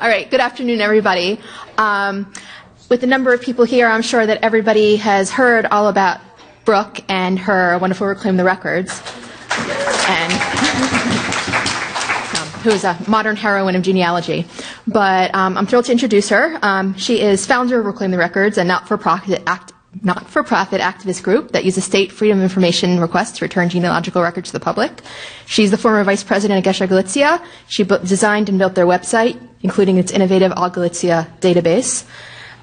All right, good afternoon, everybody. Um, with the number of people here, I'm sure that everybody has heard all about Brooke and her wonderful Reclaim the Records, and um, who is a modern heroine of genealogy. But um, I'm thrilled to introduce her. Um, she is founder of Reclaim the Records, a not-for-profit act not-for-profit activist group that uses state freedom of information requests to return genealogical records to the public. She's the former vice president of Gesher Galicia. She designed and built their website, including its innovative All Galicia database.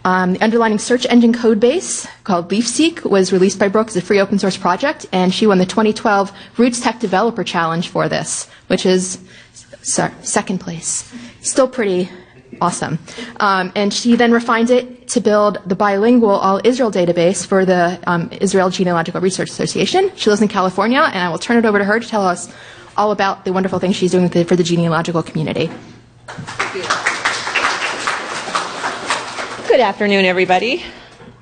Um, the underlying search engine code base called LeafSeek was released by Brooke as a free open source project, and she won the 2012 RootsTech Developer Challenge for this, which is sorry, second place. Still pretty awesome. Um, and she then refined it to build the bilingual All Israel database for the um, Israel Genealogical Research Association. She lives in California, and I will turn it over to her to tell us all about the wonderful things she's doing for the genealogical community. Good afternoon, everybody.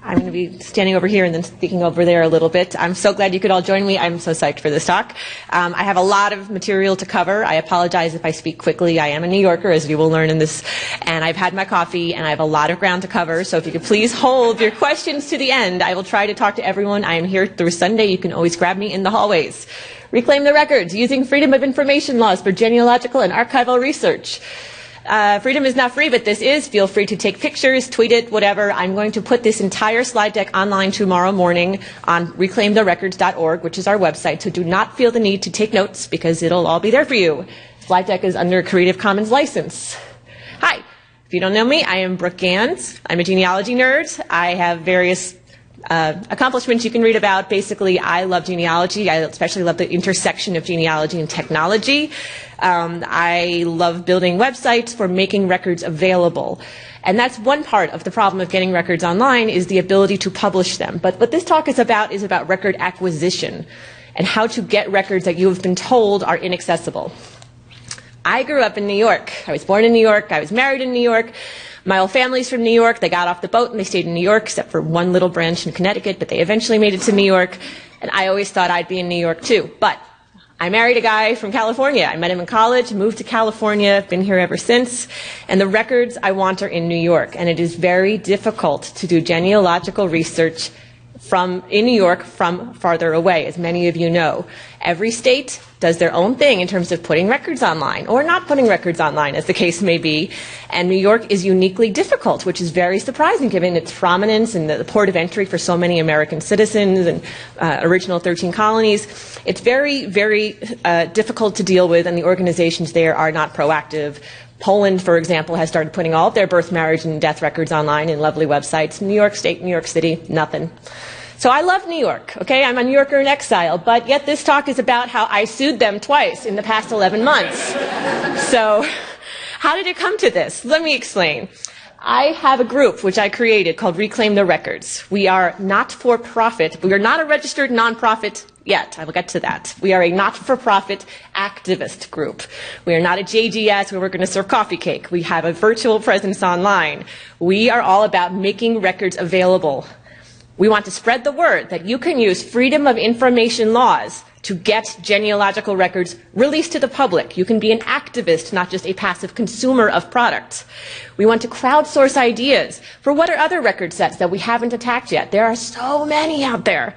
I'm going to be standing over here and then speaking over there a little bit. I'm so glad you could all join me. I'm so psyched for this talk. Um, I have a lot of material to cover. I apologize if I speak quickly. I am a New Yorker, as you will learn in this, and I've had my coffee, and I have a lot of ground to cover. So if you could please hold your questions to the end, I will try to talk to everyone. I am here through Sunday. You can always grab me in the hallways. Reclaim the records using freedom of information laws for genealogical and archival research. Uh, freedom is not free, but this is. Feel free to take pictures, tweet it, whatever. I'm going to put this entire slide deck online tomorrow morning on reclaimtherecords.org, which is our website. So do not feel the need to take notes because it'll all be there for you. Slide deck is under Creative Commons license. Hi. If you don't know me, I am Brooke Ganz. I'm a genealogy nerd. I have various uh, accomplishments you can read about. Basically, I love genealogy. I especially love the intersection of genealogy and technology. Um, I love building websites for making records available. And that's one part of the problem of getting records online is the ability to publish them. But what this talk is about is about record acquisition and how to get records that you have been told are inaccessible. I grew up in New York. I was born in New York. I was married in New York. My whole family's from New York. They got off the boat and they stayed in New York, except for one little branch in Connecticut, but they eventually made it to New York. And I always thought I'd be in New York too. But I married a guy from California. I met him in college, moved to California, been here ever since. And the records I want are in New York. And it is very difficult to do genealogical research from in New York from farther away, as many of you know. Every state does their own thing in terms of putting records online or not putting records online, as the case may be. And New York is uniquely difficult, which is very surprising given its prominence and the, port of entry for so many American citizens and uh, original 13 colonies. It's very, very uh, difficult to deal with, and the organizations there are not proactive. Poland, for example, has started putting all of their birth, marriage, and death records online in lovely websites. New York State, New York City, nothing. So I love New York, okay? I'm a New Yorker in exile, but yet this talk is about how I sued them twice in the past 11 months. so, how did it come to this? Let me explain. I have a group which I created called Reclaim the Records. We are not for profit. We are not a registered nonprofit yet. I will get to that. We are a not for profit activist group. We are not a JGS where we're going to serve coffee cake. We have a virtual presence online. We are all about making records available we want to spread the word that you can use freedom of information laws to get genealogical records released to the public. You can be an activist, not just a passive consumer of products. We want to crowdsource ideas for what are other record sets that we haven't attacked yet. There are so many out there.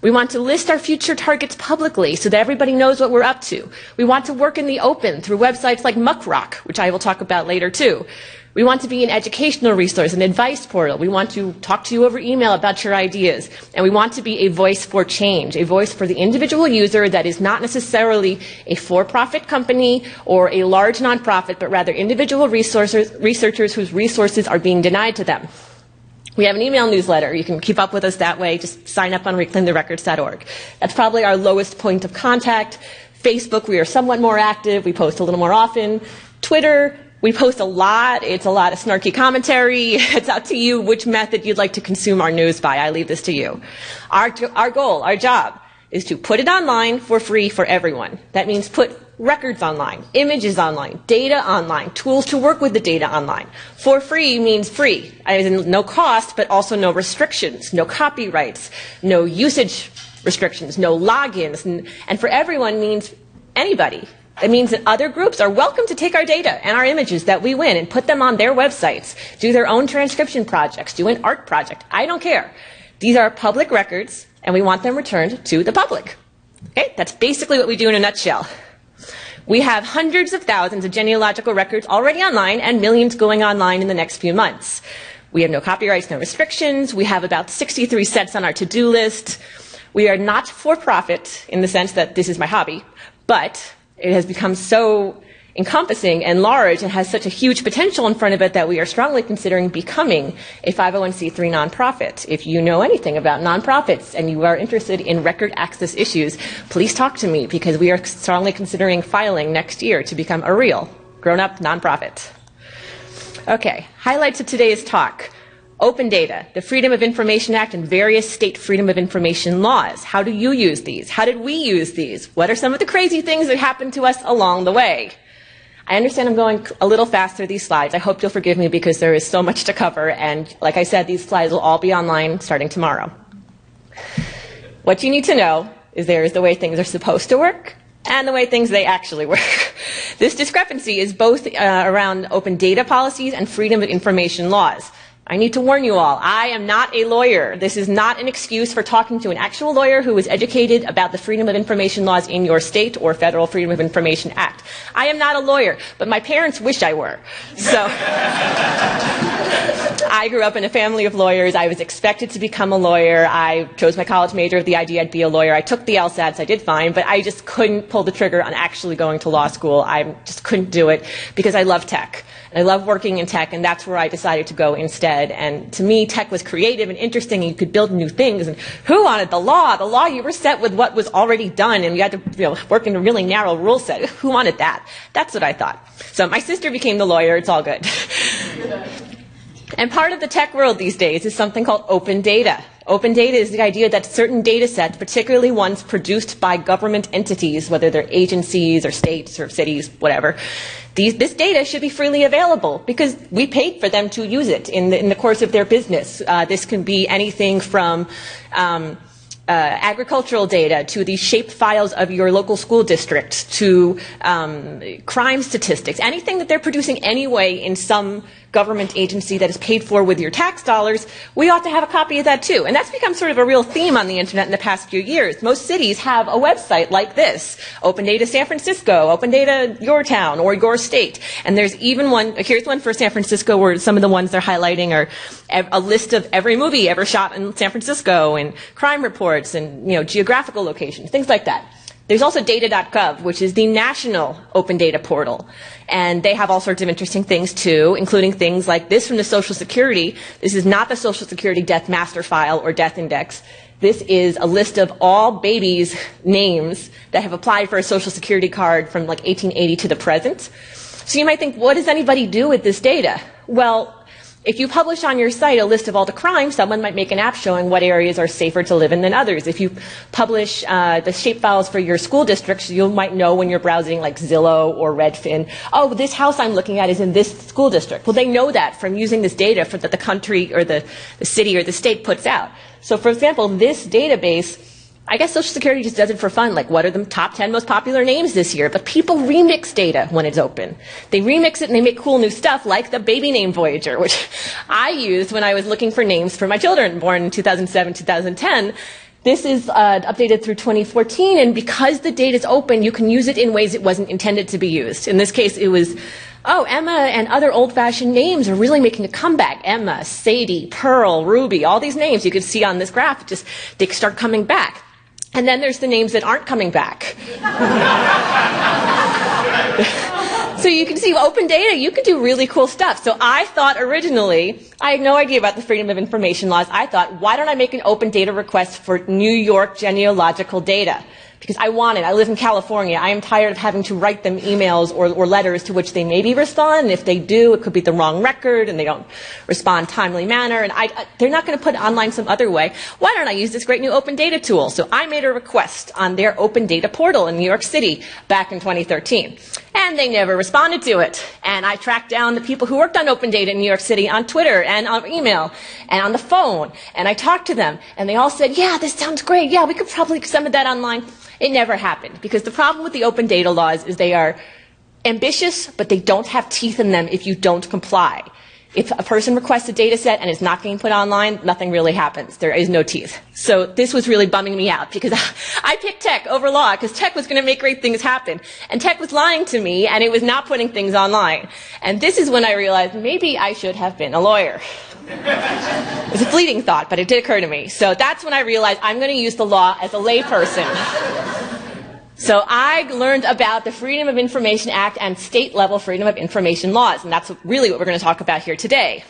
We want to list our future targets publicly so that everybody knows what we're up to. We want to work in the open through websites like Muckrock, which I will talk about later too. We want to be an educational resource, an advice portal. We want to talk to you over email about your ideas. And we want to be a voice for change, a voice for the individual user that is not necessarily a for-profit company or a large nonprofit, but rather individual researchers whose resources are being denied to them. We have an email newsletter. You can keep up with us that way. Just sign up on reclaimtherecords.org. That's probably our lowest point of contact. Facebook, we are somewhat more active. We post a little more often. Twitter, we post a lot. It's a lot of snarky commentary. It's up to you which method you'd like to consume our news by. I leave this to you. Our, our goal, our job, is to put it online for free for everyone. That means put records online, images online, data online, tools to work with the data online. For free means free. As in no cost, but also no restrictions, no copyrights, no usage restrictions, no logins. And, and for everyone means anybody It means that other groups are welcome to take our data and our images that we win and put them on their websites, do their own transcription projects, do an art project. I don't care. These are public records, and we want them returned to the public. Okay? That's basically what we do in a nutshell. We have hundreds of thousands of genealogical records already online and millions going online in the next few months. We have no copyrights, no restrictions. We have about 63 sets on our to-do list. We are not for profit in the sense that this is my hobby, but it has become so encompassing and large and has such a huge potential in front of it that we are strongly considering becoming a 501c3 nonprofit. If you know anything about nonprofits and you are interested in record access issues, please talk to me because we are strongly considering filing next year to become a real grown up nonprofit. Okay, highlights of today's talk. Open data, the Freedom of Information Act, and various state freedom of information laws. How do you use these? How did we use these? What are some of the crazy things that happened to us along the way? I understand I'm going a little fast through these slides. I hope you'll forgive me because there is so much to cover, and like I said, these slides will all be online starting tomorrow. What you need to know is there is the way things are supposed to work and the way things they actually work. this discrepancy is both uh, around open data policies and freedom of information laws. I need to warn you all, I am not a lawyer. This is not an excuse for talking to an actual lawyer who is educated about the Freedom of Information laws in your state or Federal Freedom of Information Act. I am not a lawyer, but my parents wish I were. So, I grew up in a family of lawyers. I was expected to become a lawyer. I chose my college major with the idea I'd be a lawyer. I took the LSATs, I did fine, but I just couldn't pull the trigger on actually going to law school. I just couldn't do it because I love tech. And I love working in tech, and that's where I decided to go instead. And to me, tech was creative and interesting, and you could build new things. And who wanted the law? The law, you were set with what was already done, and you had to you know, work in a really narrow rule set. Who wanted that? That's what I thought. So my sister became the lawyer. It's all good. and part of the tech world these days is something called open data. Open data is the idea that certain data sets, particularly ones produced by government entities, whether they're agencies or states or cities, whatever, these, this data should be freely available because we paid for them to use it in the, in the course of their business. Uh, this can be anything from um, uh, agricultural data to the shape files of your local school district to um, crime statistics, anything that they're producing anyway in some government agency that is paid for with your tax dollars, we ought to have a copy of that too. And that's become sort of a real theme on the internet in the past few years. Most cities have a website like this, Open Data San Francisco, Open Data your town or your state. And there's even one, here's one for San Francisco where some of the ones they're highlighting are a list of every movie ever shot in San Francisco and crime reports and, you know, geographical locations, things like that. There's also data.gov, which is the national open data portal. And they have all sorts of interesting things too, including things like this from the Social Security. This is not the Social Security death master file or death index. This is a list of all babies' names that have applied for a Social Security card from like 1880 to the present. So you might think, what does anybody do with this data? Well, if you publish on your site a list of all the crimes, someone might make an app showing what areas are safer to live in than others. If you publish uh, the shapefiles for your school districts, you might know when you're browsing like Zillow or Redfin, oh, this house I'm looking at is in this school district. Well, they know that from using this data for, that the country or the, the city or the state puts out. So, for example, this database I guess Social Security just does it for fun. Like, what are the top 10 most popular names this year? But people remix data when it's open. They remix it and they make cool new stuff, like the baby name Voyager, which I used when I was looking for names for my children born in 2007, 2010. This is uh, updated through 2014, and because the data is open, you can use it in ways it wasn't intended to be used. In this case, it was oh, Emma and other old fashioned names are really making a comeback. Emma, Sadie, Pearl, Ruby, all these names you can see on this graph, just they start coming back. And then there's the names that aren't coming back. so you can see open data, you can do really cool stuff. So I thought originally, I had no idea about the freedom of information laws. I thought, why don't I make an open data request for New York genealogical data? Because I want it. I live in California. I am tired of having to write them emails or, or letters to which they maybe respond. And if they do, it could be the wrong record and they don't respond timely manner. And I, they're not going to put it online some other way. Why don't I use this great new open data tool? So I made a request on their open data portal in New York City back in 2013. And they never responded to it. And I tracked down the people who worked on open data in New York City on Twitter and on email and on the phone. And I talked to them and they all said, yeah, this sounds great. Yeah, we could probably submit that online. It never happened because the problem with the open data laws is they are ambitious, but they don't have teeth in them if you don't comply. If a person requests a data set and it's not getting put online, nothing really happens. There is no teeth. So this was really bumming me out because I picked tech over law because tech was going to make great things happen. And tech was lying to me and it was not putting things online. And this is when I realized maybe I should have been a lawyer. it was a fleeting thought, but it did occur to me. So that's when I realized I'm going to use the law as a layperson. So I learned about the Freedom of Information Act and state level freedom of information laws, and that's really what we're going to talk about here today.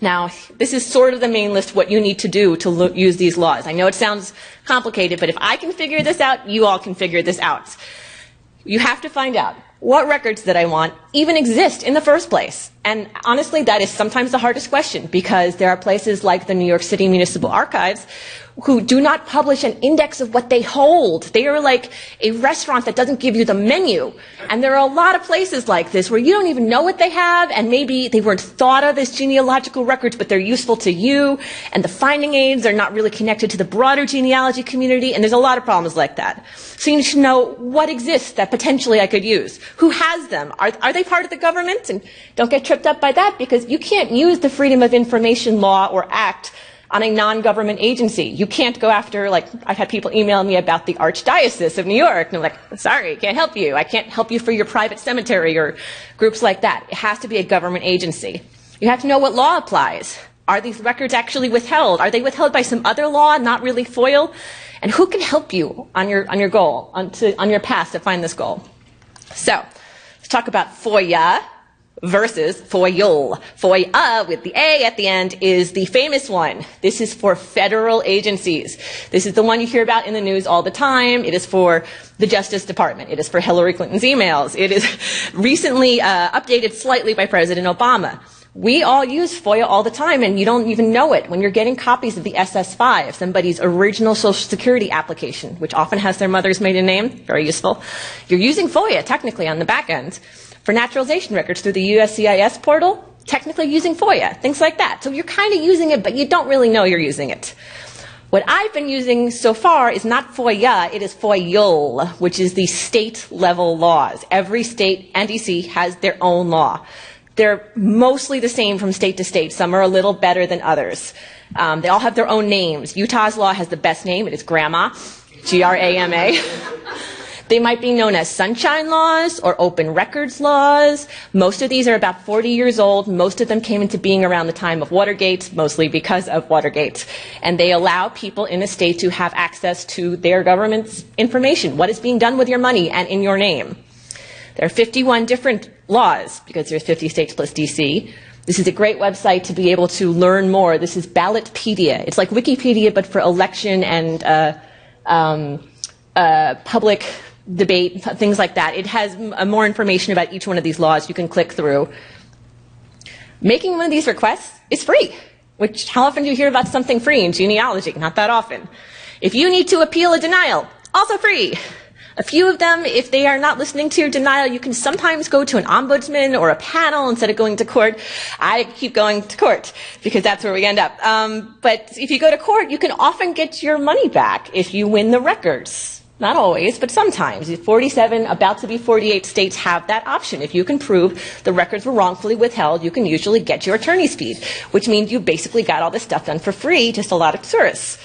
Now, this is sort of the main list what you need to do to lo- use these laws. I know it sounds complicated, but if I can figure this out, you all can figure this out. You have to find out what records that I want even exist in the first place. And honestly, that is sometimes the hardest question because there are places like the New York City Municipal Archives who do not publish an index of what they hold. They are like a restaurant that doesn't give you the menu. And there are a lot of places like this where you don't even know what they have and maybe they weren't thought of as genealogical records, but they're useful to you. And the finding aids are not really connected to the broader genealogy community. And there's a lot of problems like that. So you should know what exists that potentially I could use. Who has them? Are, are they part of the government? And don't get tripped up by that because you can't use the Freedom of Information Law or Act on a non-government agency. You can't go after, like, I've had people email me about the Archdiocese of New York, and I'm like, sorry, can't help you. I can't help you for your private cemetery or groups like that. It has to be a government agency. You have to know what law applies. Are these records actually withheld? Are they withheld by some other law, not really FOIL? And who can help you on your, on your goal, on, to, on your path to find this goal? So, let's talk about FOIA versus FOIL. FOIA with the A at the end is the famous one. This is for federal agencies. This is the one you hear about in the news all the time. It is for the Justice Department. It is for Hillary Clinton's emails. It is recently uh, updated slightly by President Obama. We all use FOIA all the time and you don't even know it when you're getting copies of the SS5, somebody's original social security application, which often has their mother's maiden name, very useful. You're using FOIA technically on the back end for naturalization records through the USCIS portal, technically using FOIA, things like that. So you're kind of using it, but you don't really know you're using it. What I've been using so far is not FOIA, it is FOIL, which is the state level laws. Every state and DC has their own law. They're mostly the same from state to state. Some are a little better than others. Um, they all have their own names. Utah's law has the best name. It is GRAMA, G-R-A-M-A. They might be known as sunshine laws or open records laws. Most of these are about 40 years old. Most of them came into being around the time of Watergate, mostly because of Watergate. And they allow people in a state to have access to their government's information, what is being done with your money and in your name. There are 51 different laws because there's 50 states plus DC. This is a great website to be able to learn more. This is Ballotpedia. It's like Wikipedia, but for election and uh, um, uh, public debate, things like that. It has more information about each one of these laws you can click through. Making one of these requests is free, which how often do you hear about something free in genealogy? Not that often. If you need to appeal a denial, also free. A few of them, if they are not listening to your denial, you can sometimes go to an ombudsman or a panel instead of going to court. I keep going to court because that's where we end up. Um, but if you go to court, you can often get your money back if you win the records. Not always, but sometimes. 47, about to be 48 states have that option. If you can prove the records were wrongfully withheld, you can usually get your attorney's fees, which means you basically got all this stuff done for free, just a lot of tourists.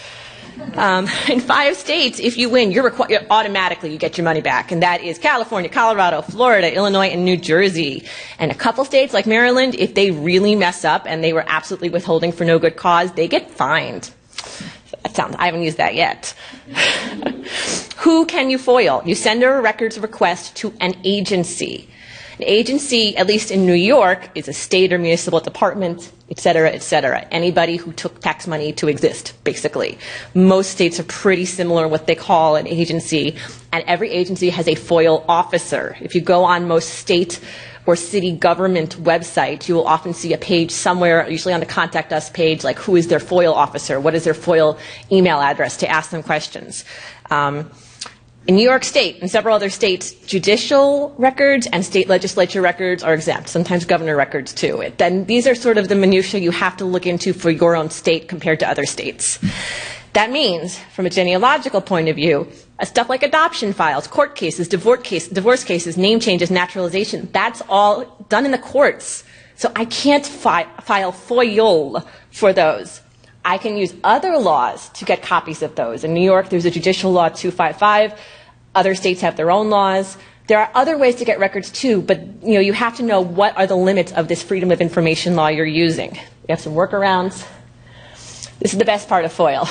Um, in five states, if you win, you're requ- automatically you get your money back, and that is California, Colorado, Florida, Illinois, and New Jersey. And a couple states like Maryland, if they really mess up and they were absolutely withholding for no good cause, they get fined. That sounds, I haven't used that yet. Who can you FOIL? You send a records request to an agency. An agency, at least in New York, is a state or municipal department, et cetera, et cetera. Anybody who took tax money to exist, basically. Most states are pretty similar what they call an agency, and every agency has a FOIL officer. If you go on most state or city government website, you will often see a page somewhere, usually on the contact us page, like who is their FOIL officer, what is their FOIL email address to ask them questions. Um, In New York State and several other states, judicial records and state legislature records are exempt, sometimes governor records too. Then these are sort of the minutiae you have to look into for your own state compared to other states. That means, from a genealogical point of view, stuff like adoption files, court cases, divorce, case, divorce cases, name changes, naturalization, that's all done in the courts. So I can't fi- file FOIL for those. I can use other laws to get copies of those. In New York, there's a Judicial Law 255 other states have their own laws. There are other ways to get records too, but you know you have to know what are the limits of this freedom of information law you're using. We have some workarounds. This is the best part of FOIL.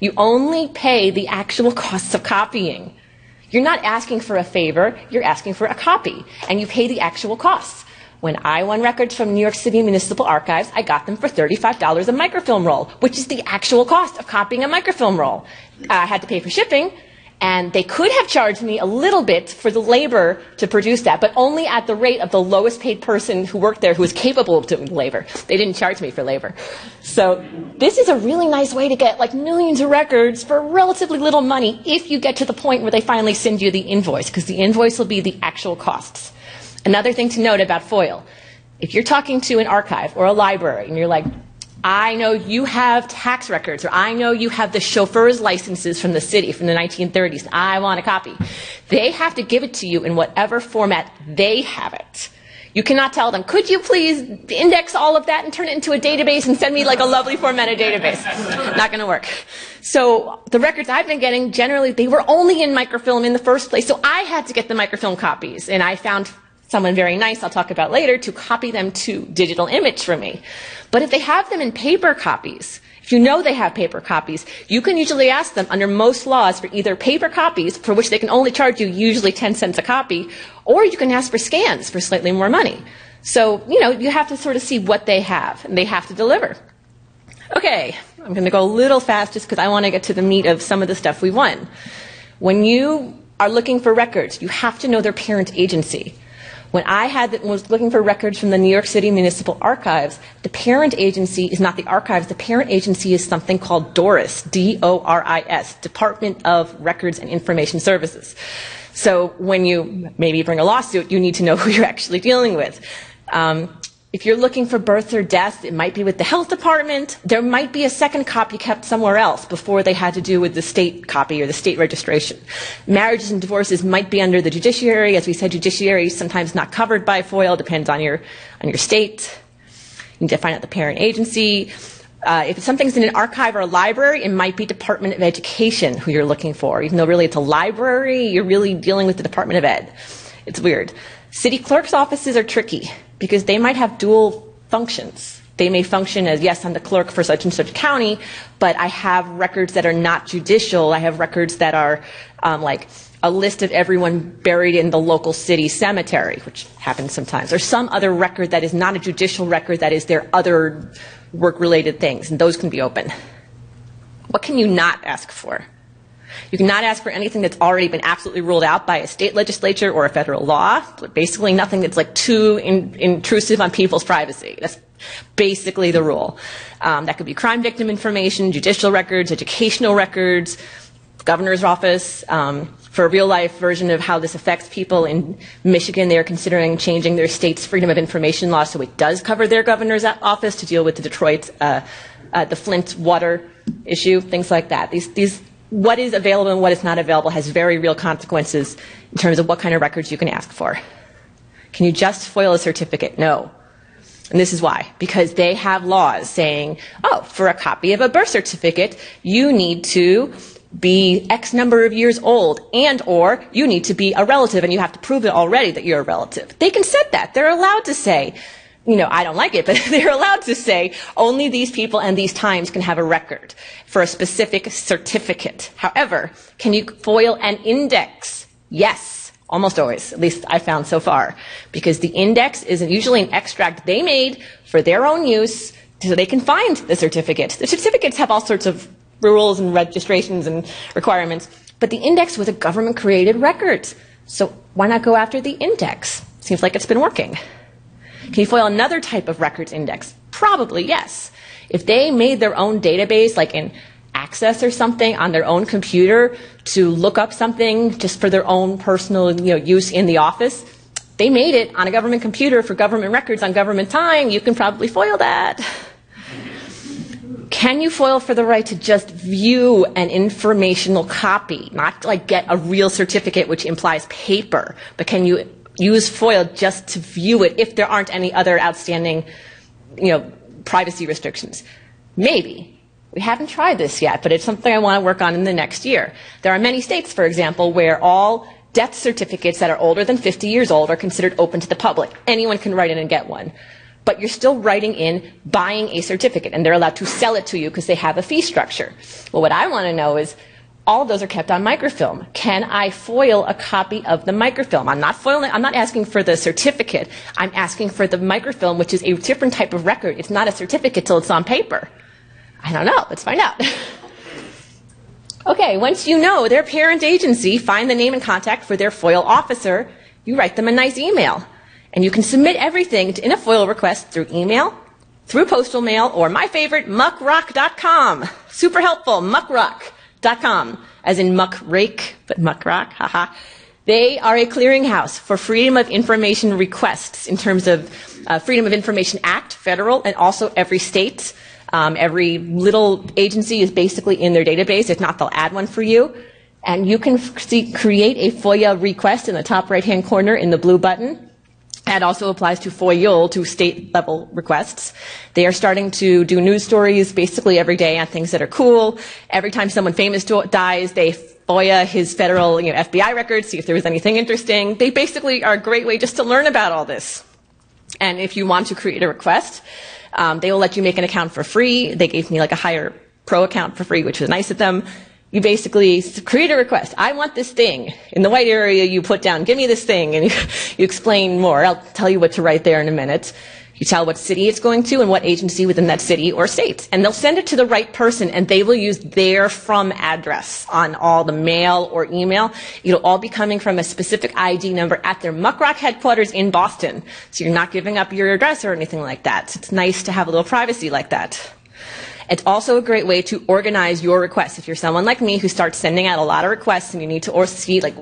You only pay the actual costs of copying. You're not asking for a favor, you're asking for a copy, and you pay the actual costs. When I won records from New York City Municipal Archives, I got them for $35 a microfilm roll, which is the actual cost of copying a microfilm roll. I had to pay for shipping, and they could have charged me a little bit for the labor to produce that, but only at the rate of the lowest paid person who worked there who was capable of doing the labor. They didn't charge me for labor. So this is a really nice way to get like millions of records for relatively little money if you get to the point where they finally send you the invoice, because the invoice will be the actual costs. Another thing to note about FOIL. If you're talking to an archive or a library and you're like, I know you have tax records, or I know you have the chauffeur's licenses from the city from the 1930s. I want a copy. They have to give it to you in whatever format they have it. You cannot tell them, could you please index all of that and turn it into a database and send me like a lovely formatted database? Not going to work. So the records I've been getting, generally, they were only in microfilm in the first place. So I had to get the microfilm copies. And I found someone very nice I'll talk about later to copy them to digital image for me. But if they have them in paper copies, if you know they have paper copies, you can usually ask them under most laws for either paper copies, for which they can only charge you usually 10 cents a copy, or you can ask for scans for slightly more money. So, you know, you have to sort of see what they have, and they have to deliver. Okay, I'm going to go a little fast just because I want to get to the meat of some of the stuff we won. When you are looking for records, you have to know their parent agency. When I had, was looking for records from the New York City Municipal Archives, the parent agency is not the archives. The parent agency is something called DORIS, D-O-R-I-S, Department of Records and Information Services. So when you maybe bring a lawsuit, you need to know who you're actually dealing with. Um, if you're looking for birth or death, it might be with the health department. There might be a second copy kept somewhere else before they had to do with the state copy or the state registration. Marriages and divorces might be under the judiciary. As we said, judiciary is sometimes not covered by FOIL, depends on your, on your state. You need to find out the parent agency. Uh, if something's in an archive or a library, it might be Department of Education who you're looking for. Even though really it's a library, you're really dealing with the Department of Ed. It's weird. City clerk's offices are tricky because they might have dual functions. They may function as, yes, I'm the clerk for such and such county, but I have records that are not judicial. I have records that are um, like a list of everyone buried in the local city cemetery, which happens sometimes, or some other record that is not a judicial record that is their other work related things, and those can be open. What can you not ask for? You cannot ask for anything that's already been absolutely ruled out by a state legislature or a federal law. Basically, nothing that's like too in, intrusive on people's privacy. That's basically the rule. Um, that could be crime victim information, judicial records, educational records, governor's office. Um, for a real life version of how this affects people in Michigan, they are considering changing their state's freedom of information law so it does cover their governor's office to deal with the Detroit, uh, uh, the Flint water issue, things like that. These, these what is available and what is not available has very real consequences in terms of what kind of records you can ask for. Can you just FOIL a certificate? No. And this is why. Because they have laws saying, oh, for a copy of a birth certificate, you need to be X number of years old and or you need to be a relative and you have to prove it already that you're a relative. They can set that. They're allowed to say, you know, I don't like it, but they're allowed to say only these people and these times can have a record for a specific certificate. However, can you FOIL an index? Yes, almost always, at least I found so far, because the index is usually an extract they made for their own use so they can find the certificate. The certificates have all sorts of rules and registrations and requirements, but the index was a government created record. So why not go after the index? Seems like it's been working. Can you FOIL another type of records index? Probably yes. If they made their own database, like in access or something on their own computer to look up something just for their own personal you know, use in the office, they made it on a government computer for government records on government time. You can probably FOIL that. Can you FOIL for the right to just view an informational copy, not like get a real certificate, which implies paper, but can you use FOIL just to view it if there aren't any other outstanding, you know, privacy restrictions? Maybe. We haven't tried this yet, but it's something I want to work on in the next year. There are many states, for example, where all death certificates that are older than 50 years old are considered open to the public. Anyone can write in and get one but you're still writing in buying a certificate and they're allowed to sell it to you because they have a fee structure. Well, what I want to know is all of those are kept on microfilm. Can I foil a copy of the microfilm? I'm not foiling, I'm not asking for the certificate. I'm asking for the microfilm, which is a different type of record. It's not a certificate till it's on paper. I don't know. Let's find out. okay, once you know their parent agency, find the name and contact for their FOIL officer. You write them a nice email. And you can submit everything in a FOIL request through email, through postal mail, or my favorite, muckrock.com. Super helpful, muckrock.com, as in muckrake, but muckrock, haha. They are a clearinghouse for freedom of information requests in terms of uh, Freedom of Information Act, federal, and also every state. Um, every little agency is basically in their database. If not, they'll add one for you. And you can see, create a FOIA request in the top right hand corner in the blue button. That also applies to FOIL, to state level requests. They are starting to do news stories basically every day on things that are cool. Every time someone famous dies, they FOIA his federal you know, FBI records, see if there was anything interesting. They basically are a great way just to learn about all this. And if you want to create a request, um, they will let you make an account for free. They gave me like a higher pro account for free, which was nice of them you basically create a request. I want this thing. In the white area, you put down, give me this thing, and you, you, explain more. I'll tell you what to write there in a minute. You tell what city it's going to and what agency within that city or state. And they'll send it to the right person, and they will use their from address on all the mail or email. It'll all be coming from a specific ID number at their Muckrock headquarters in Boston. So you're not giving up your address or anything like that. It's nice to have a little privacy like that. It's also a great way to organize your requests. If you're someone like me who starts sending out a lot of requests and you need to see, like,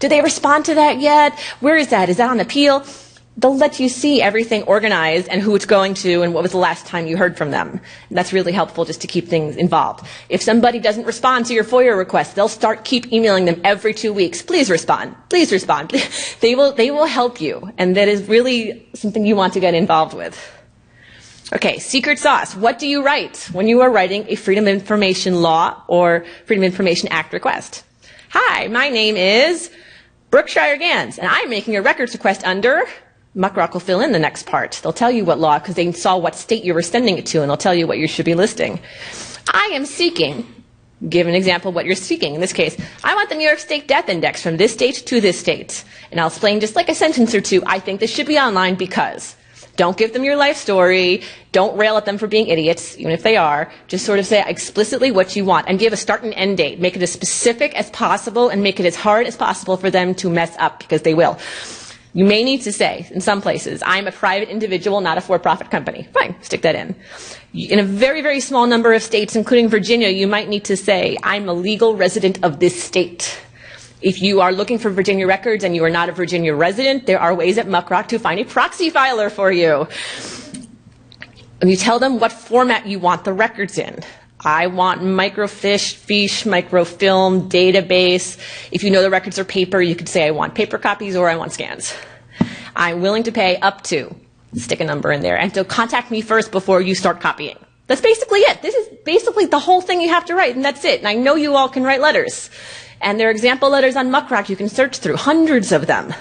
did they respond to that yet? Where is that? Is that on appeal? They'll let you see everything organized and who it's going to and what was the last time you heard from them. And that's really helpful just to keep things involved. If somebody doesn't respond to your FOIA request, they'll start keep emailing them every two weeks. Please respond. Please respond. they will, they will help you. And that is really something you want to get involved with. Okay, secret sauce. What do you write when you are writing a Freedom of Information Law or Freedom of Information Act request? Hi, my name is Brooke Schreier Ganz, and I'm making a records request under Muckrock will fill in the next part. They'll tell you what law because they saw what state you were sending it to, and they'll tell you what you should be listing. I am seeking. Give an example of what you're seeking. In this case, I want the New York State Death Index from this state to this state. And I'll explain just like a sentence or two. I think this should be online because. Don't give them your life story. Don't rail at them for being idiots, even if they are. Just sort of say explicitly what you want and give a start and end date. Make it as specific as possible and make it as hard as possible for them to mess up because they will. You may need to say, in some places, I'm a private individual, not a for-profit company. Fine, stick that in. In a very, very small number of states, including Virginia, you might need to say, I'm a legal resident of this state. If you are looking for Virginia records and you are not a Virginia resident, there are ways at Muckrock to find a proxy filer for you. And you tell them what format you want the records in. I want microfiche, fiche, microfilm, database. If you know the records are paper, you could say I want paper copies or I want scans. I'm willing to pay up to, stick a number in there, and to contact me first before you start copying. That's basically it. This is basically the whole thing you have to write, and that's it. And I know you all can write letters. And there are example letters on Muckrock you can search through, hundreds of them.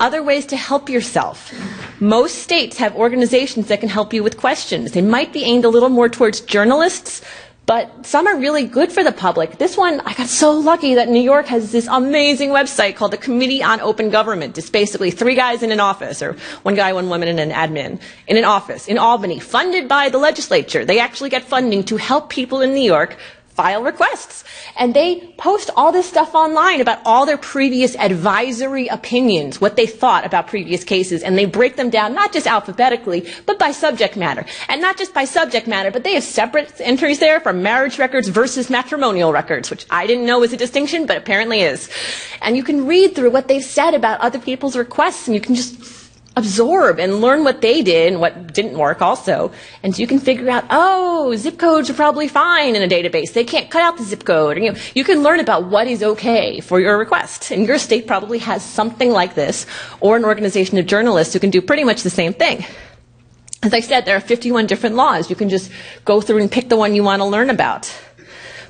Other ways to help yourself. Most states have organizations that can help you with questions. They might be aimed a little more towards journalists, but some are really good for the public. This one, I got so lucky that New York has this amazing website called the Committee on Open Government. It's basically three guys in an office, or one guy, one woman, and an admin, in an office in Albany, funded by the legislature. They actually get funding to help people in New York file requests. And they post all this stuff online about all their previous advisory opinions, what they thought about previous cases, and they break them down not just alphabetically, but by subject matter. And not just by subject matter, but they have separate entries there for marriage records versus matrimonial records, which I didn't know was a distinction, but apparently is. And you can read through what they've said about other people's requests, and you can just absorb and learn what they did and what didn't work also. And so you can figure out, oh, zip codes are probably fine in a database. They can't cut out the zip code. you, know, you can learn about what is okay for your request. And your state probably has something like this or an organization of journalists who can do pretty much the same thing. As I said, there are 51 different laws. You can just go through and pick the one you want to learn about.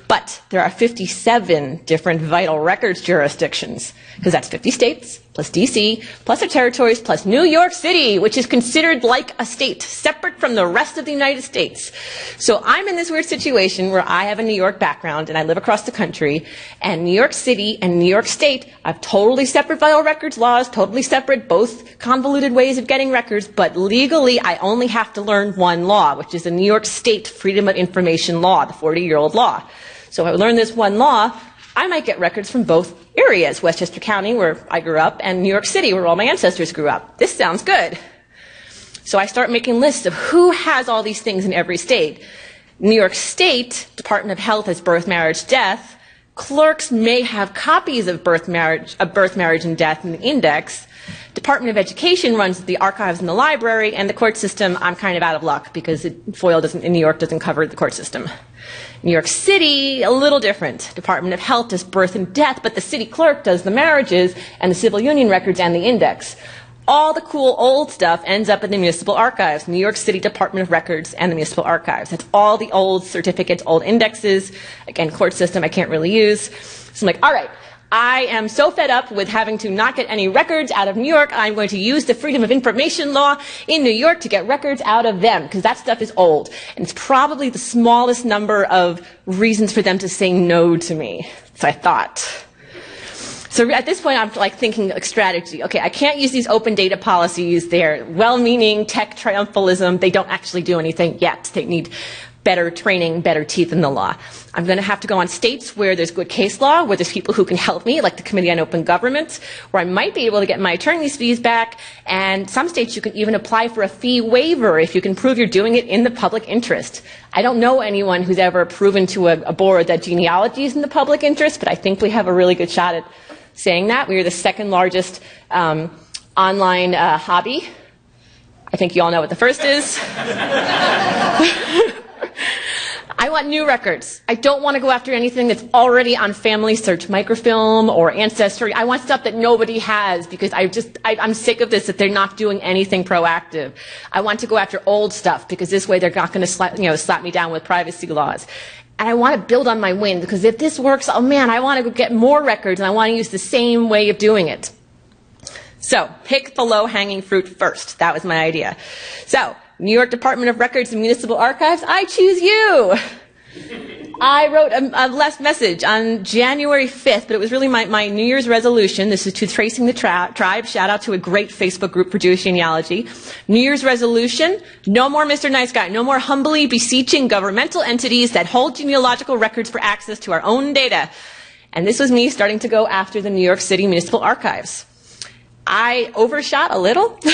But there are 57 different vital records jurisdictions, because that's 50 states, plus DC, plus the territories, plus New York City, which is considered like a state, separate from the rest of the United States. So I'm in this weird situation where I have a New York background and I live across the country, and New York City and New York State have totally separate vital records laws, totally separate, both convoluted ways of getting records, but legally I only have to learn one law, which is the New York State Freedom of Information Law, the 40 year old law. So if I learn this one law, I might get records from both areas, Westchester County, where I grew up, and New York City, where all my ancestors grew up. This sounds good. So I start making lists of who has all these things in every state. New York State Department of Health has birth, marriage, death. Clerks may have copies of birth, marriage, of birth, marriage, and death in the index. Department of Education runs the archives and the library, and the court system, I'm kind of out of luck because it, FOIL doesn't, in New York doesn't cover the court system. New York City, a little different. Department of Health does birth and death, but the city clerk does the marriages and the civil union records and the index. All the cool old stuff ends up in the municipal archives, New York City Department of Records and the municipal archives. That's all the old certificates, old indexes. Again, court system I can't really use. So I'm like, all right, I am so fed up with having to not get any records out of New York. I'm going to use the Freedom of Information Law in New York to get records out of them because that stuff is old. And it's probably the smallest number of reasons for them to say no to me. So I thought. So at this point, I'm like thinking like strategy. Okay, I can't use these open data policies. They're well-meaning tech triumphalism. They don't actually do anything yet. They need better training, better teeth in the law. I'm going to have to go on states where there's good case law, where there's people who can help me, like the Committee on Open Government, where I might be able to get my attorney's fees back. And some states you can even apply for a fee waiver if you can prove you're doing it in the public interest. I don't know anyone who's ever proven to a, a board that genealogy is in the public interest, but I think we have a really good shot at saying that. We are the second largest um, online uh, hobby. I think you all know what the first is. I want new records. I don't want to go after anything that's already on FamilySearch Microfilm or Ancestry. I want stuff that nobody has because I just, I, am sick of this that they're not doing anything proactive. I want to go after old stuff because this way they're not going to slap, you know, slap me down with privacy laws. And I want to build on my win because if this works, oh man, I want to get more records and I want to use the same way of doing it. So, pick the low hanging fruit first. That was my idea. So, New York Department of Records and Municipal Archives, I choose you. I wrote a, a last message on January 5th, but it was really my, my New Year's resolution. This is to Tracing the Tribe. Shout out to a great Facebook group for Jewish genealogy. New Year's resolution, no more Mr. Nice Guy, no more humbly beseeching governmental entities that hold genealogical records for access to our own data. And this was me starting to go after the New York City Municipal Archives. I overshot a little.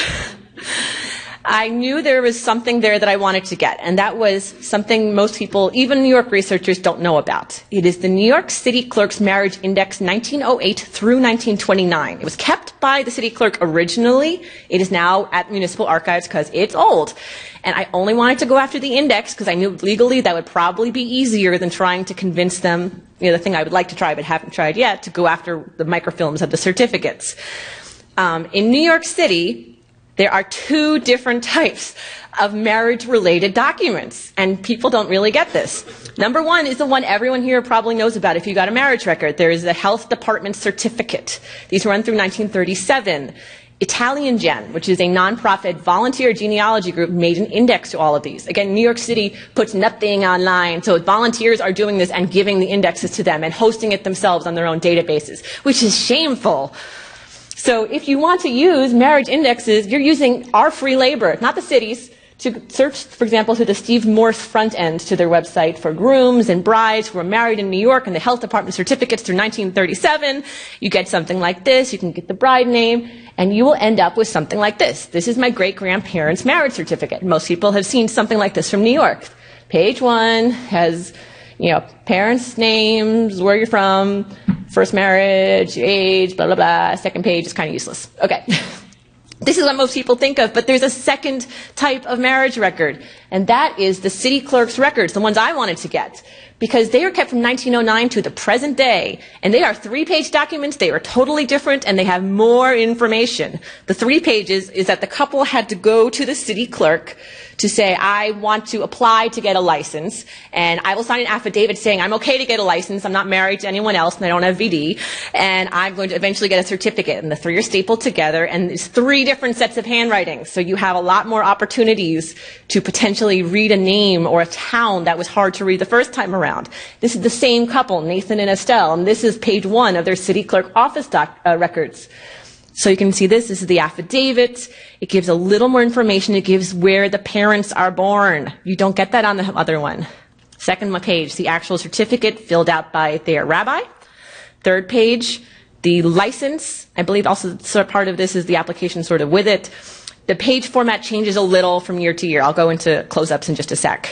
I knew there was something there that I wanted to get, and that was something most people, even New York researchers, don't know about. It is the New York City Clerk's Marriage Index 1908 through 1929. It was kept by the city clerk originally. It is now at municipal archives because it's old. And I only wanted to go after the index because I knew legally that would probably be easier than trying to convince them, you know, the thing I would like to try but haven't tried yet, to go after the microfilms of the certificates. Um, in New York City, there are two different types of marriage related documents, and people don't really get this. Number one is the one everyone here probably knows about if you got a marriage record. There is the health department certificate. These run through 1937. Italian Gen, which is a nonprofit volunteer genealogy group, made an index to all of these. Again, New York City puts nothing online, so volunteers are doing this and giving the indexes to them and hosting it themselves on their own databases, which is shameful. So if you want to use marriage indexes, you're using our free labor, not the cities, to search, for example, to the Steve Morse front end to their website for grooms and brides who were married in New York and the health department certificates through 1937. You get something like this. You can get the bride name and you will end up with something like this. This is my great grandparents' marriage certificate. Most people have seen something like this from New York. Page one has, you know, parents' names, where you're from, first marriage, age, blah, blah, blah. Second page is kind of useless. Okay. This is what most people think of, but there's a second type of marriage record, and that is the city clerk's records, the ones I wanted to get. Because they are kept from 1909 to the present day, and they are three page documents, they are totally different, and they have more information. The three pages is that the couple had to go to the city clerk to say, I want to apply to get a license, and I will sign an affidavit saying I'm okay to get a license, I'm not married to anyone else, and I don't have VD, and I'm going to eventually get a certificate. And the three are stapled together, and there's three different sets of handwriting, so you have a lot more opportunities to potentially read a name or a town that was hard to read the first time around. This is the same couple, Nathan and Estelle, and this is page one of their city clerk office doc, uh, records. So you can see this. This is the affidavit. It gives a little more information. It gives where the parents are born. You don't get that on the other one. Second page, the actual certificate filled out by their rabbi. Third page, the license. I believe also part of this is the application sort of with it. The page format changes a little from year to year. I'll go into close-ups in just a sec.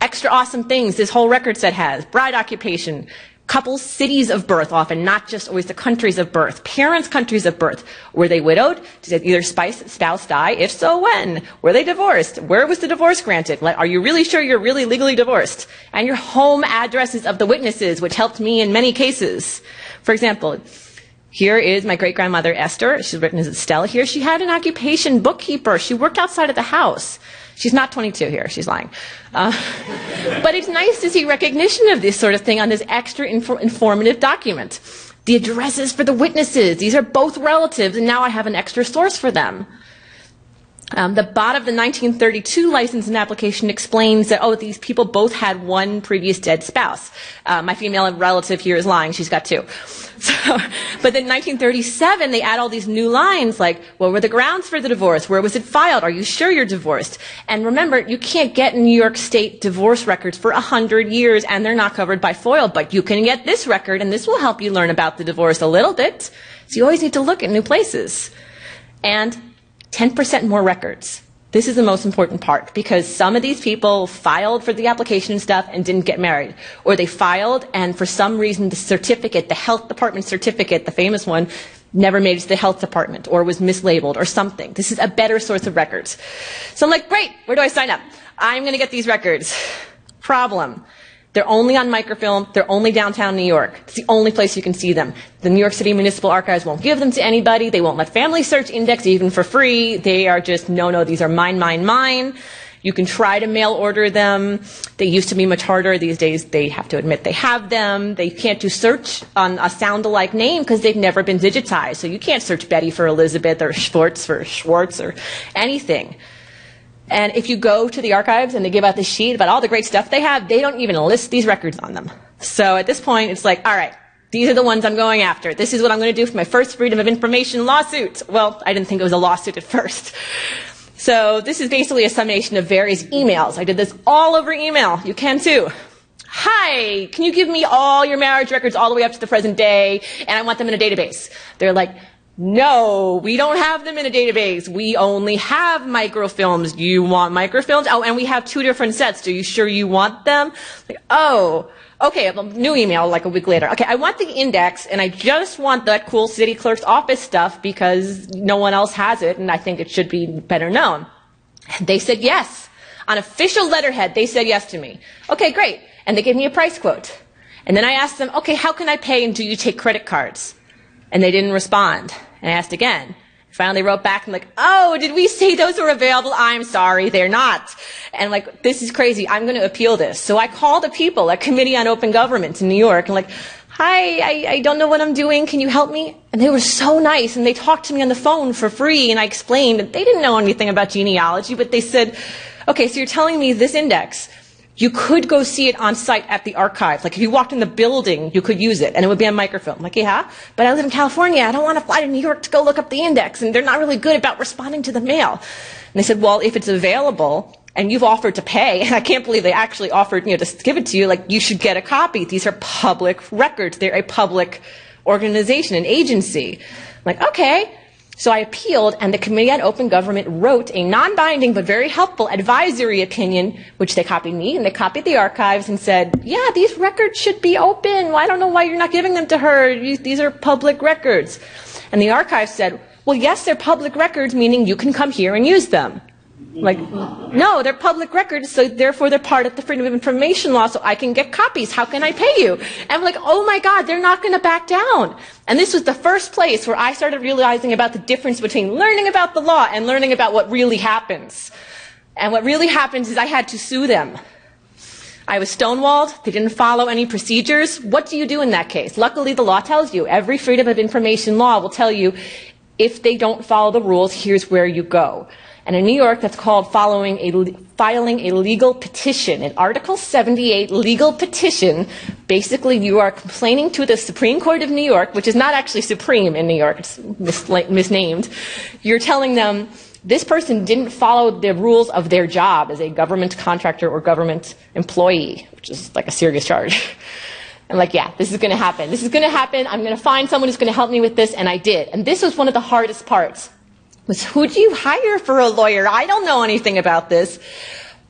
Extra awesome things this whole record set has. Bride occupation, couples' cities of birth, often not just always the countries of birth, parents' countries of birth. Were they widowed? Did either spouse die? If so, when? Were they divorced? Where was the divorce granted? Are you really sure you're really legally divorced? And your home addresses of the witnesses, which helped me in many cases. For example, here is my great grandmother Esther. She's written as Estelle here. She had an occupation bookkeeper. She worked outside of the house. She's not 22 here. She's lying. Uh, but it's nice to see recognition of this sort of thing on this extra informative document. The addresses for the witnesses. These are both relatives, and now I have an extra source for them. Um, the bottom of the 1932 license and application explains that, oh, these people both had one previous dead spouse. Uh, my female relative here is lying. She's got two. So, but then 1937, they add all these new lines like, what were the grounds for the divorce? Where was it filed? Are you sure you're divorced? And remember, you can't get New York State divorce records for 100 years and they're not covered by FOIL, but you can get this record and this will help you learn about the divorce a little bit. So you always need to look at new places. And 10% more records. This is the most important part because some of these people filed for the application stuff and didn't get married. Or they filed and for some reason the certificate, the health department certificate, the famous one, never made it to the health department or was mislabeled or something. This is a better source of records. So I'm like, great, where do I sign up? I'm going to get these records. Problem. They're only on microfilm. They're only downtown New York. It's the only place you can see them. The New York City Municipal Archives won't give them to anybody. They won't let FamilySearch index even for free. They are just, no, no, these are mine, mine, mine. You can try to mail order them. They used to be much harder. These days, they have to admit they have them. They can't do search on a sound-alike name because they've never been digitized. So you can't search Betty for Elizabeth or Schwartz for Schwartz or anything. And if you go to the archives and they give out the sheet about all the great stuff they have, they don't even list these records on them. So at this point, it's like, all right, these are the ones I'm going after. This is what I'm going to do for my first Freedom of Information lawsuit. Well, I didn't think it was a lawsuit at first. So this is basically a summation of various emails. I did this all over email. You can too. Hi, can you give me all your marriage records all the way up to the present day? And I want them in a database. They're like, no, we don't have them in a database. We only have microfilms. You want microfilms? Oh, and we have two different sets. Are you sure you want them? Like, oh, okay, new email like a week later. Okay, I want the index and I just want that cool city clerk's office stuff because no one else has it and I think it should be better known. They said yes. On official letterhead, they said yes to me. Okay, great. And they gave me a price quote. And then I asked them, okay, how can I pay and do you take credit cards? And they didn't respond. And I asked again. Finally wrote back and like, oh, did we say those were available? I'm sorry, they're not. And like, this is crazy. I'm going to appeal this. So I called the people at Committee on Open Government in New York and like, hi, I, I don't know what I'm doing. Can you help me? And they were so nice and they talked to me on the phone for free and I explained that they didn't know anything about genealogy, but they said, okay, so you're telling me this index you could go see it on site at the archive. Like if you walked in the building, you could use it and it would be on microfilm. Like, yeah, but I live in California. I don't want to fly to New York to go look up the index and they're not really good about responding to the mail. And they said, well, if it's available and you've offered to pay, and I can't believe they actually offered, you know, to give it to you, like you should get a copy. These are public records. They're a public organization, an agency. I'm like, okay. So I appealed, and the Committee on Open Government wrote a non binding but very helpful advisory opinion, which they copied me and they copied the archives and said, Yeah, these records should be open. Well, I don't know why you're not giving them to her. These are public records. And the archives said, Well, yes, they're public records, meaning you can come here and use them. Like, no, they're public records, so therefore they're part of the Freedom of Information law, so I can get copies. How can I pay you? And I'm like, oh my God, they're not going to back down. And this was the first place where I started realizing about the difference between learning about the law and learning about what really happens. And what really happens is I had to sue them. I was stonewalled. They didn't follow any procedures. What do you do in that case? Luckily, the law tells you. Every Freedom of Information law will tell you if they don't follow the rules, here's where you go. And in New York, that's called following a, filing a legal petition. An Article 78 legal petition, basically you are complaining to the Supreme Court of New York, which is not actually supreme in New York, it's mis- misnamed. You're telling them this person didn't follow the rules of their job as a government contractor or government employee, which is like a serious charge. I'm like, yeah, this is going to happen. This is going to happen. I'm going to find someone who's going to help me with this, and I did. And this was one of the hardest parts was who do you hire for a lawyer? I don't know anything about this.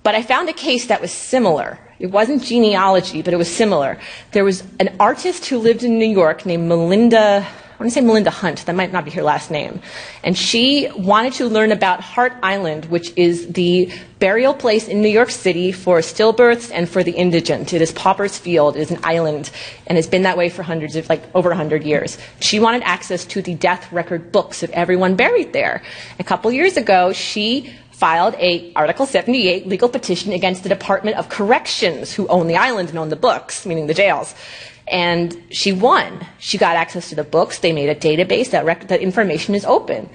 But I found a case that was similar. It wasn't genealogy, but it was similar. There was an artist who lived in New York named Melinda want to say Melinda Hunt, that might not be her last name. And she wanted to learn about Hart Island, which is the burial place in New York City for stillbirths and for the indigent. It is Pauper's Field. It is an island and it's been that way for hundreds of, like, over 100 years. She wanted access to the death record books of everyone buried there. A couple years ago, she filed a Article 78 legal petition against the Department of Corrections, who own the island and own the books, meaning the jails. And she won. She got access to the books. They made a database that, rec- information is open.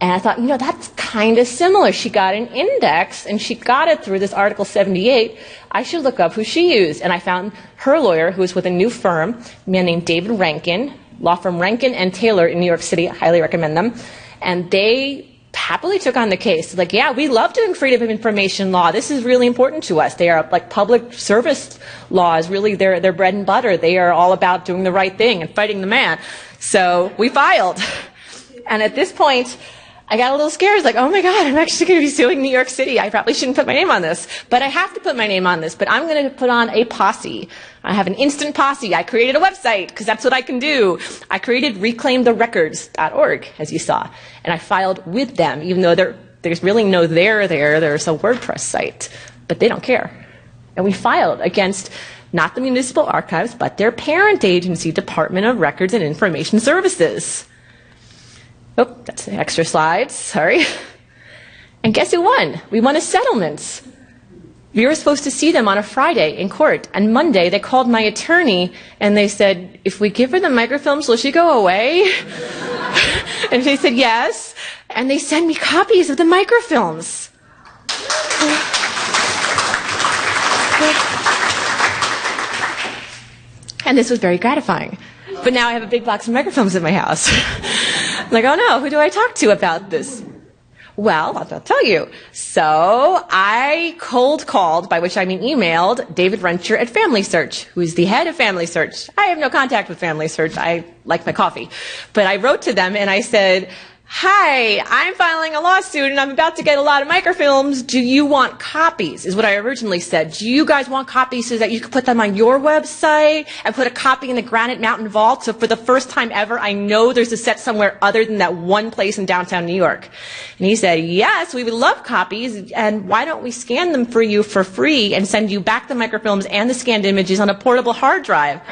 And I thought, you know, that's kind of similar. She got an index and she got it through this Article 78. I should look up who she used. And I found her lawyer, who was with a new firm, a man named David Rankin, law firm Rankin and Taylor in New York City. I highly recommend them. And they happily took on the case. Like, yeah, we love doing freedom of information law. This is really important to us. They are like public service laws, really their, their bread and butter. They are all about doing the right thing and fighting the man. So we filed. And at this point, I got a little scared. I was like, oh my God, I'm actually going to be suing New York City. I probably shouldn't put my name on this. But I have to put my name on this. But I'm going to put on a posse. I have an instant posse. I created a website because that's what I can do. I created reclaimtherecords.org, as you saw. And I filed with them, even though there's really no there there. There's a WordPress site. But they don't care. And we filed against not the municipal archives, but their parent agency, Department of Records and Information Services. Oh, that's the extra slides, sorry. And guess who won? We won a settlement. We were supposed to see them on a Friday in court, and Monday they called my attorney and they said, if we give her the microfilms, will she go away? and they said yes, and they sent me copies of the microfilms. and this was very gratifying. But now I have a big box of microfilms in my house. like, oh no, who do I talk to about this? Well, I'll tell you. So I cold called, by which I mean emailed, David Rencher at FamilySearch, who is the head of FamilySearch. I have no contact with FamilySearch. I like my coffee. But I wrote to them and I said, Hi, I'm filing a lawsuit and I'm about to get a lot of microfilms. Do you want copies? Is what I originally said. Do you guys want copies so that you can put them on your website and put a copy in the Granite Mountain Vault? So for the first time ever, I know there's a set somewhere other than that one place in downtown New York. And he said, yes, we would love copies and why don't we scan them for you for free and send you back the microfilms and the scanned images on a portable hard drive?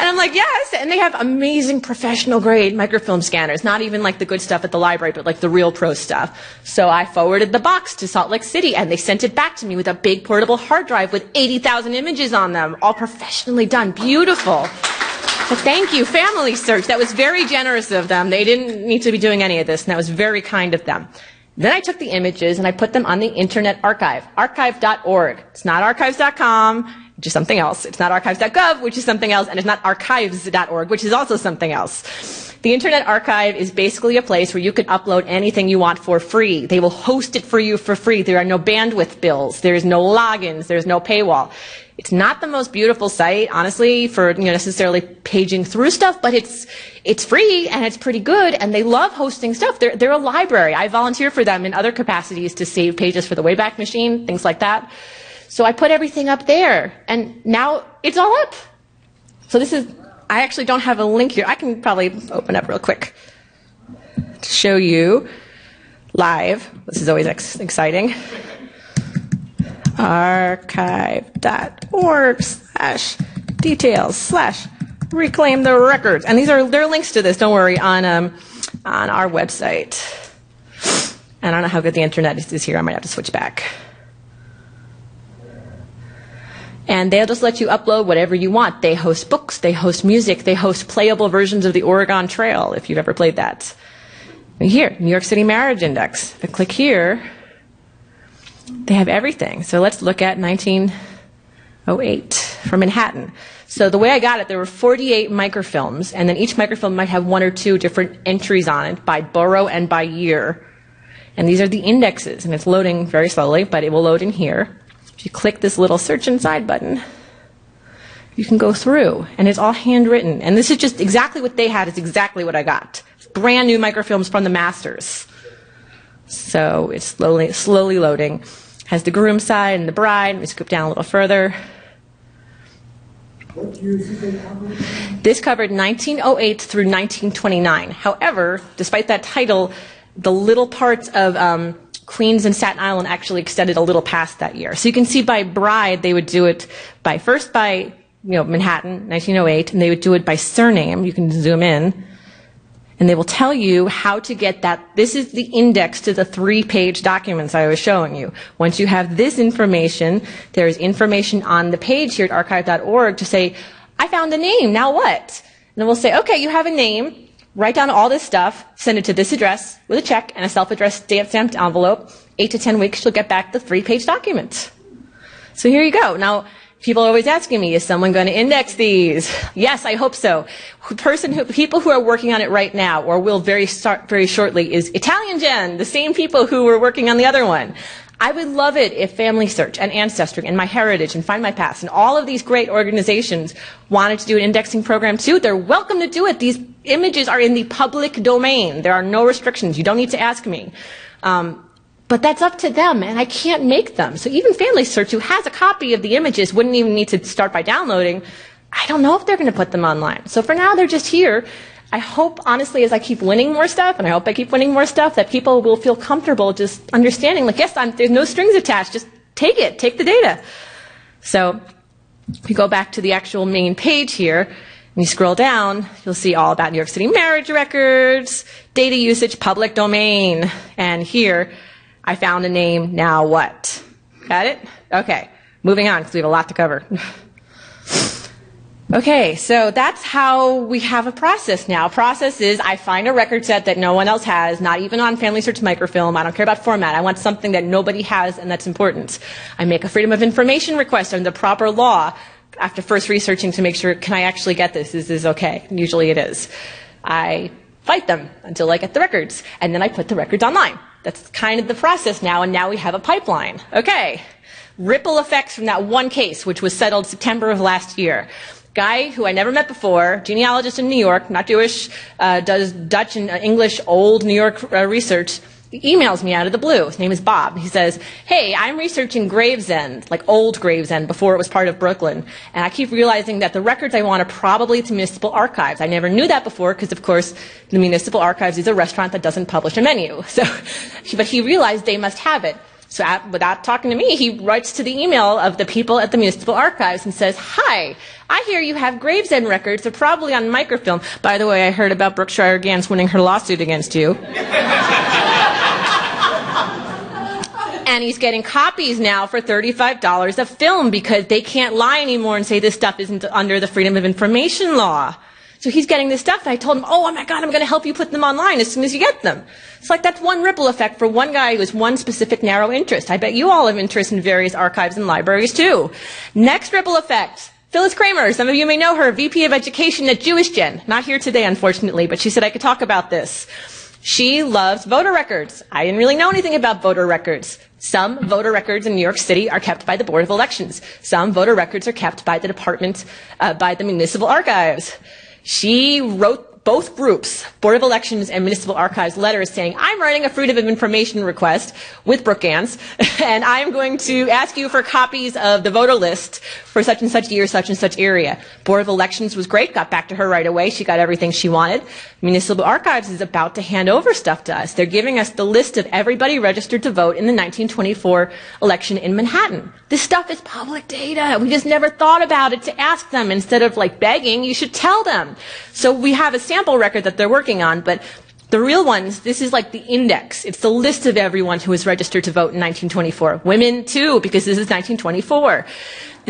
and I'm like, yes. And they have amazing professional grade microfilm scanners not even like the good stuff at the library, but like the real pro stuff. So I forwarded the box to Salt Lake City and they sent it back to me with a big portable hard drive with 80,000 images on them, all professionally done. Beautiful. So thank you, FamilySearch. That was very generous of them. They didn't need to be doing any of this, and that was very kind of them. Then I took the images and I put them on the Internet Archive, archive.org. It's not archives.com, which is something else. It's not archives.gov, which is something else. And it's not archives.org, which is also something else. The Internet Archive is basically a place where you can upload anything you want for free. They will host it for you for free. There are no bandwidth bills. There's no logins. There's no paywall. It's not the most beautiful site, honestly, for you know, necessarily paging through stuff, but it's it's free and it's pretty good, and they love hosting stuff. They're they're a library. I volunteer for them in other capacities to save pages for the Wayback Machine, things like that. So I put everything up there, and now it's all up. So this is I actually don't have a link here. I can probably open up real quick to show you live. This is always ex- exciting. Archive.org slash details slash reclaim the records. And these are, there are links to this, don't worry, on, um, on our website. And I don't know how good the internet is here. I might have to switch back. And they'll just let you upload whatever you want. They host books, they host music, they host playable versions of the Oregon Trail, if you've ever played that. Here, New York City Marriage Index. If I click here, they have everything. So let's look at 1908 from Manhattan. So the way I got it, there were 48 microfilms, and then each microfilm might have one or two different entries on it by borough and by year. And these are the indexes, and it's loading very slowly, but it will load in here. If you click this little search inside button, you can go through, and it's all handwritten. And this is just exactly what they had, it's exactly what I got. Brand new microfilms from the masters. So it's slowly, slowly loading. Has the groom side and the bride. Let me scoop down a little further. This covered 1908 through 1929. However, despite that title, the little parts of um, Queens and Staten Island actually extended a little past that year. So you can see by bride, they would do it by first by, you know, Manhattan, 1908, and they would do it by surname. You can zoom in. And they will tell you how to get that. This is the index to the three page documents I was showing you. Once you have this information, there is information on the page here at archive.org to say, I found a name, now what? And then we'll say, okay, you have a name write down all this stuff, send it to this address with a check and a self-addressed stamp-stamped envelope. Eight to ten weeks, you'll get back the three-page document. So here you go. Now, people are always asking me, is someone going to index these? Yes, I hope so. Person who, people who are working on it right now, or will very start very shortly, is ItalianGen, the same people who were working on the other one. I would love it if FamilySearch and Ancestry and MyHeritage and Findmypast and all of these great organizations wanted to do an indexing program too. They're welcome to do it. These images are in the public domain. There are no restrictions. You don't need to ask me. Um, but that's up to them, and I can't make them. So even FamilySearch, who has a copy of the images, wouldn't even need to start by downloading. I don't know if they're going to put them online. So for now, they're just here. I hope, honestly, as I keep winning more stuff, and I hope I keep winning more stuff, that people will feel comfortable just understanding, like, yes, I'm, there's no strings attached, just take it, take the data. So, if you go back to the actual main page here, and you scroll down, you'll see all about New York City marriage records, data usage, public domain. And here, I found a name, now what? Got it? Okay, moving on, because we have a lot to cover. Okay, so that's how we have a process now. Process is I find a record set that no one else has, not even on FamilySearch microfilm. I don't care about format. I want something that nobody has and that's important. I make a Freedom of Information request under the proper law after first researching to make sure, can I actually get this? Is this okay? usually it is. I fight them until I get the records, and then I put the records online. That's kind of the process now, and now we have a pipeline. Okay. Ripple effects from that one case, which was settled September of last year guy who I never met before, genealogist in New York, not Jewish, uh, does Dutch and English old New York uh, research. Emails me out of the blue. His name is Bob. He says, Hey, I'm researching Gravesend, like old Gravesend before it was part of Brooklyn. And I keep realizing that the records I want are probably to municipal archives. I never knew that before because, of course, the municipal archives is a restaurant that doesn't publish a menu. So, but he realized they must have it. So at, without talking to me, he writes to the email of the people at the municipal archives and says, Hi, I hear you have Gravesend records. They're probably on microfilm. By the way, I heard about Brooke Schreier Ganz winning her lawsuit against you. and he's getting copies now for $35 a film because they can't lie anymore and say this stuff isn't under the Freedom of Information law. So he's getting this stuff, and I told him, oh, oh my God, I'm going to help you put them online as soon as you get them. It's like that's one ripple effect for one guy who has one specific narrow interest. I bet you all have interest in various archives and libraries too. Next ripple effect. Phyllis Kramer, some of you may know her, VP of Education at JewishGen. Not here today, unfortunately, but she said I could talk about this. She loves voter records. I didn't really know anything about voter records. Some voter records in New York City are kept by the Board of Elections. Some voter records are kept by the Department, uh, by the Municipal Archives. She wrote both groups, Board of Elections and Municipal Archives, letters saying, I'm writing a Freedom of Information request with Brooke Ganz, and I'm going to ask you for copies of the voter list for such and such year, such and such area. Board of Elections was great, got back to her right away. She got everything she wanted. Municipal Archives is about to hand over stuff to us. They're giving us the list of everybody registered to vote in the 1924 election in Manhattan. This stuff is public data. We just never thought about it to ask them. Instead of like begging, you should tell them. So we have a sample record that they're working on, but the real ones, this is like the index. It's the list of everyone who was registered to vote in 1924. Women too, because this is 1924.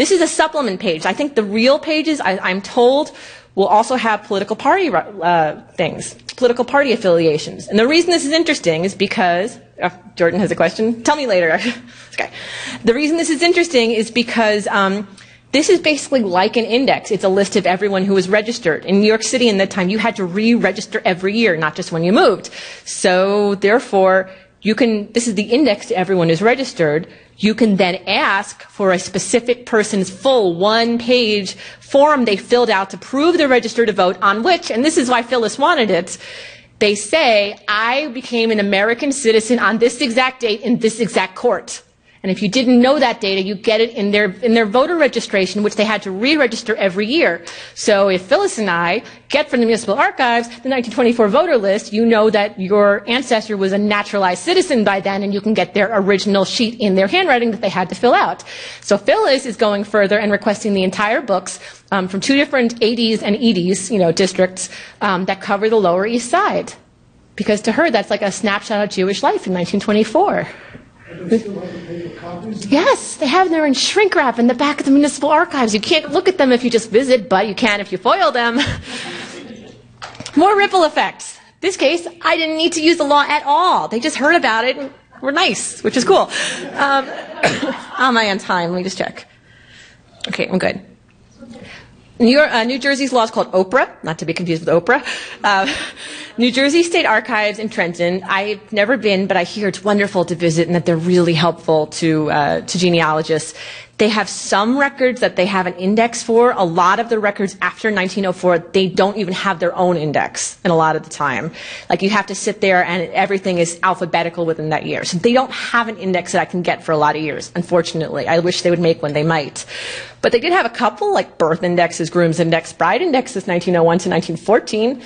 This is a supplement page. I think the real pages, I, am told, will also have political party uh, things, political party affiliations. And the reason this is interesting is because, oh, Jordan has a question. Tell me later. okay. The reason this is interesting is because um, this is basically like an index. It's a list of everyone who was registered. In New York City in that time, you had to re-register every year, not just when you moved. So therefore, you can, this is the index to everyone who's registered. You can then ask for a specific person's full one page form they filled out to prove they're registered to vote on which, and this is why Phyllis wanted it, they say, I became an American citizen on this exact date in this exact court. And if you didn't know that data, you get it in their, in their voter registration, which they had to re-register every year. So if Phyllis and I get from the municipal archives the 1924 voter list, you know that your ancestor was a naturalized citizen by then, and you can get their original sheet in their handwriting that they had to fill out. So Phyllis is going further and requesting the entire books um, from two different ADs and EDs, you know, districts um, that cover the Lower East Side. Because to her, that's like a snapshot of Jewish life in 1924. Yes, they have them in shrink wrap in the back of the municipal archives. You can't look at them if you just visit, but you can if you foil them. More ripple effects. This case, I didn't need to use the law at all. They just heard about it and were nice, which is cool. Um, am I on time? Let me just check. Okay, I'm good. New, York, uh, New Jersey's law is called OPRA, not to be confused with Oprah. Uh, New Jersey State Archives in Trenton. I've never been, but I hear it's wonderful to visit and that they're really helpful to uh, to genealogists. They have some records that they have an index for. A lot of the records after 1904, they don't even have their own index, and a lot of the time, like you have to sit there and everything is alphabetical within that year. So they don't have an index that I can get for a lot of years. Unfortunately, I wish they would make one. They might, but they did have a couple like birth indexes, groom's index, bride indexes, 1901 to 1914.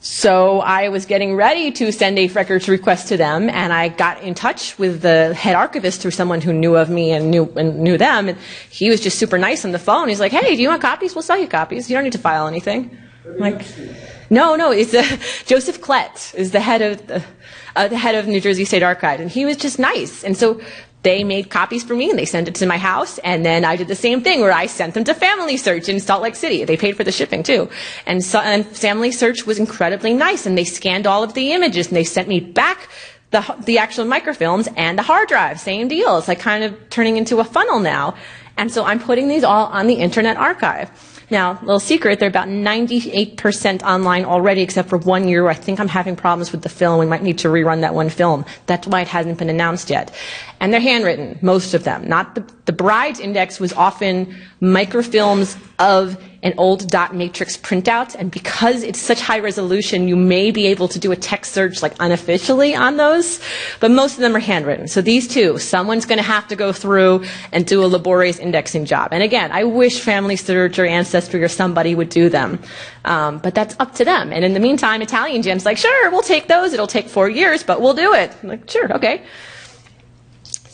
So I was getting ready to send a records request to them, and I got in touch with the head archivist through someone who knew of me and knew and knew them. And he was just super nice on the phone. He's like, "Hey, do you want copies? We'll sell you copies. You don't need to file anything." I'm like, no, no, it's uh, Joseph Klett is the head of the, uh, the head of New Jersey State Archive, and he was just nice. And so they made copies for me and they sent it to my house. And then I did the same thing where I sent them to FamilySearch in Salt Lake City. They paid for the shipping too. And, so, and FamilySearch was incredibly nice and they scanned all of the images and they sent me back the, the actual microfilms and the hard drive. Same deal. It's like kind of turning into a funnel now. And so I'm putting these all on the Internet Archive. Now, little secret, they're about 98% online already, except for one year where I think I'm having problems with the film. We might need to rerun that one film. That's why it hasn't been announced yet. And they're handwritten, most of them. Not the, the bride's index was often microfilms of an old dot matrix printout. And because it's such high resolution, you may be able to do a text search like unofficially on those. But most of them are handwritten. So these two, someone's going to have to go through and do a laborious indexing job. And again, I wish FamilySearch or Ancestry or somebody would do them. Um, but that's up to them. And in the meantime, ItalianGen's like, sure, we'll take those. It'll take four years, but we'll do it. I'm like, sure, okay.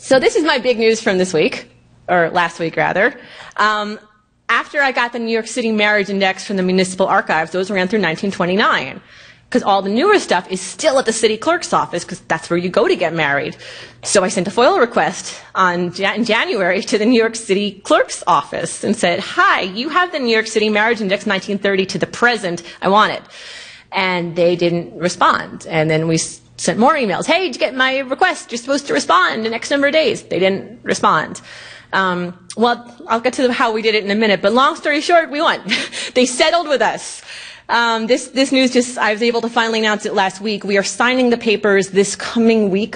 So this is my big news from this week, or last week rather. Um, after I got the New York City Marriage Index from the Municipal Archives, those ran through 1929. Because all the newer stuff is still at the city clerk's office because that's where you go to get married. So I sent a FOIL request on in January to the New York City clerk's office and said, "Hi, you have the New York City marriage index 1930 to the present. I want it." And they didn't respond. And then we sent more emails. Hey, did you get my request? You're supposed to respond in X number of days. They didn't respond. Um, well, I'll get to how we did it in a minute, but long story short, we won. they settled with us. Um, this, this news just, I was able to finally announce it last week. We are signing the papers this coming week.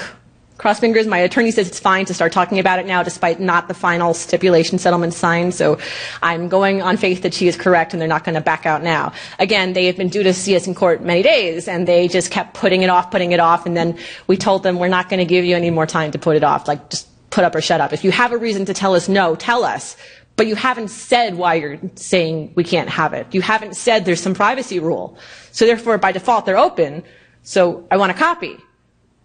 Cross fingers, my attorney says it's fine to start talking about it now despite not the final stipulation settlement signed. So I'm going on faith that she is correct and they're not going to back out now. Again, they have been due to see us in court many days and they just kept putting it off, putting it off. And then we told them we're not going to give you any more time to put it off. Like just put up or shut up. If you have a reason to tell us no, tell us. But you haven't said why you're saying we can't have it. You haven't said there's some privacy rule. So therefore, by default, they're open. So I want a copy.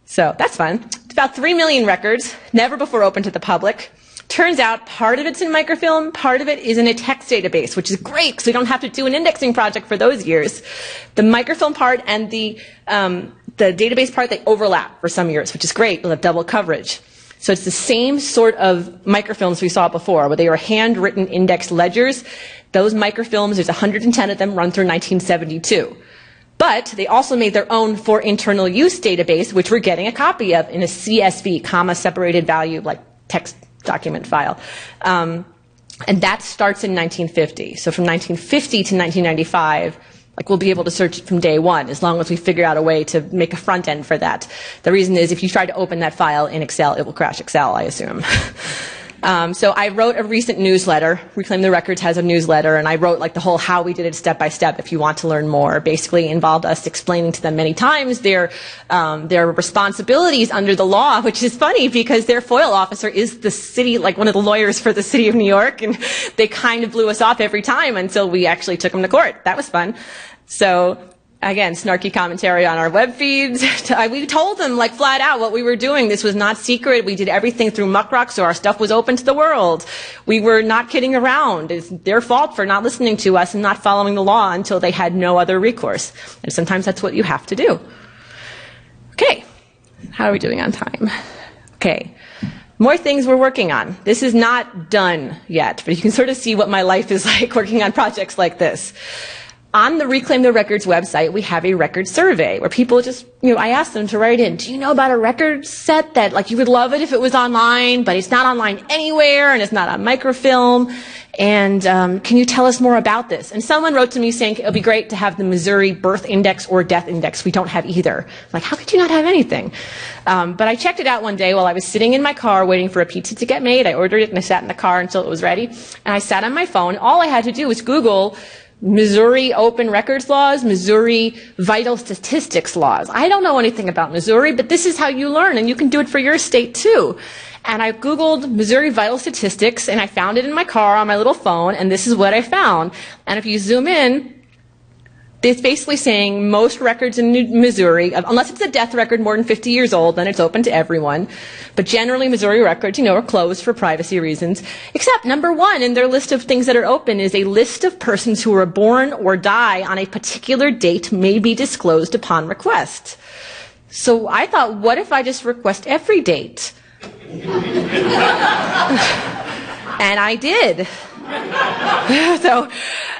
So that's fun. It's about 3 million records, never before open to the public. Turns out part of it's in microfilm, part of it is in a text database, which is great because we don't have to do an indexing project for those years. The microfilm part and the, um, the database part, they overlap for some years, which is great. We'll have double coverage. So it's the same sort of microfilms we saw before, where they were handwritten indexed ledgers. Those microfilms, there's 110 of them, run through 1972. But they also made their own for internal use database, which we're getting a copy of in a CSV, comma separated value, like text document file. Um, and that starts in 1950. So from 1950 to 1995, like we'll be able to search it from day one as long as we figure out a way to make a front end for that. The reason is if you try to open that file in Excel, it will crash Excel, I assume. Um, so I wrote a recent newsletter. Reclaim the Records has a newsletter, and I wrote like the whole how we did it step by step. If you want to learn more, basically involved us explaining to them many times their um, their responsibilities under the law, which is funny because their FOIL officer is the city, like one of the lawyers for the city of New York, and they kind of blew us off every time until we actually took them to court. That was fun. So again, snarky commentary on our web feeds. we told them like flat out what we were doing. This was not secret. We did everything through Muckrock, so our stuff was open to the world. We were not kidding around. It's their fault for not listening to us and not following the law until they had no other recourse. And sometimes that's what you have to do. Okay. How are we doing on time? Okay. More things we're working on. This is not done yet, but you can sort of see what my life is like working on projects like this on the Reclaim the Records website, we have a record survey where people just, you know, I ask them to write in, do you know about a record set that, like, you would love it if it was online, but it's not online anywhere and it's not on microfilm? And um, can you tell us more about this? And someone wrote to me saying it would be great to have the Missouri birth index or death index. We don't have either. I'm like, how could you not have anything? Um, but I checked it out one day while I was sitting in my car waiting for a pizza to get made. I ordered it and I sat in the car until it was ready. And I sat on my phone. All I had to do was Google Missouri open records laws, Missouri vital statistics laws. I don't know anything about Missouri, but this is how you learn, and you can do it for your state too. And I Googled Missouri vital statistics, and I found it in my car on my little phone, and this is what I found. And if you zoom in, it's basically saying most records in Missouri, unless it's a death record more than 50 years old, then it's open to everyone. But generally, Missouri records, you know, are closed for privacy reasons. Except number one in their list of things that are open is a list of persons who were born or die on a particular date may be disclosed upon request. So I thought, what if I just request every date? and I did. so,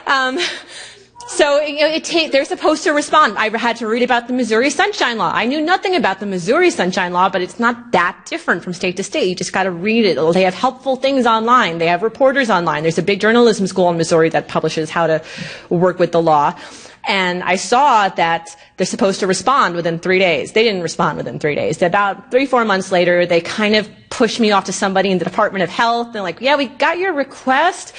um, so you know, they're supposed to respond. I had to read about the Missouri Sunshine Law. I knew nothing about the Missouri Sunshine Law, but it's not that different from state to state. You just got to read it. They have helpful things online. They have reporters online. There's a big journalism school in Missouri that publishes how to work with the law. And I saw that they're supposed to respond within three days. They didn't respond within three days. About three, four months later, they kind of pushed me off to somebody in the Department of Health. They're like, yeah, we got your request.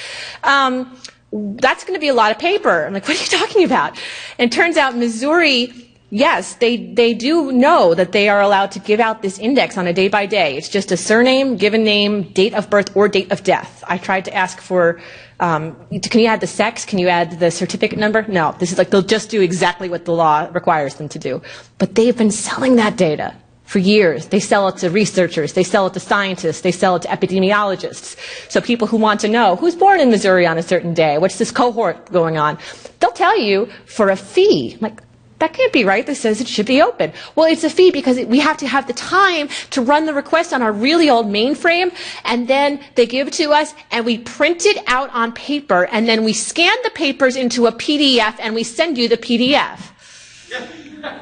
Um, that's going to be a lot of paper. I'm like, what are you talking about? And it turns out Missouri, yes, they, they do know that they are allowed to give out this index on a day by day. It's just a surname, given name, date of birth, or date of death. I tried to ask for, um, can you add the sex? Can you add the certificate number? No, this is like, they'll just do exactly what the law requires them to do. But they've been selling that data for years. They sell it to researchers, they sell it to scientists, they sell it to epidemiologists. So people who want to know who's born in Missouri on a certain day, what's this cohort going on, they'll tell you for a fee. Like, that can't be right. This says it should be open. Well, it's a fee because we have to have the time to run the request on our really old mainframe, and then they give it to us, and we print it out on paper, and then we scan the papers into a PDF, and we send you the PDF.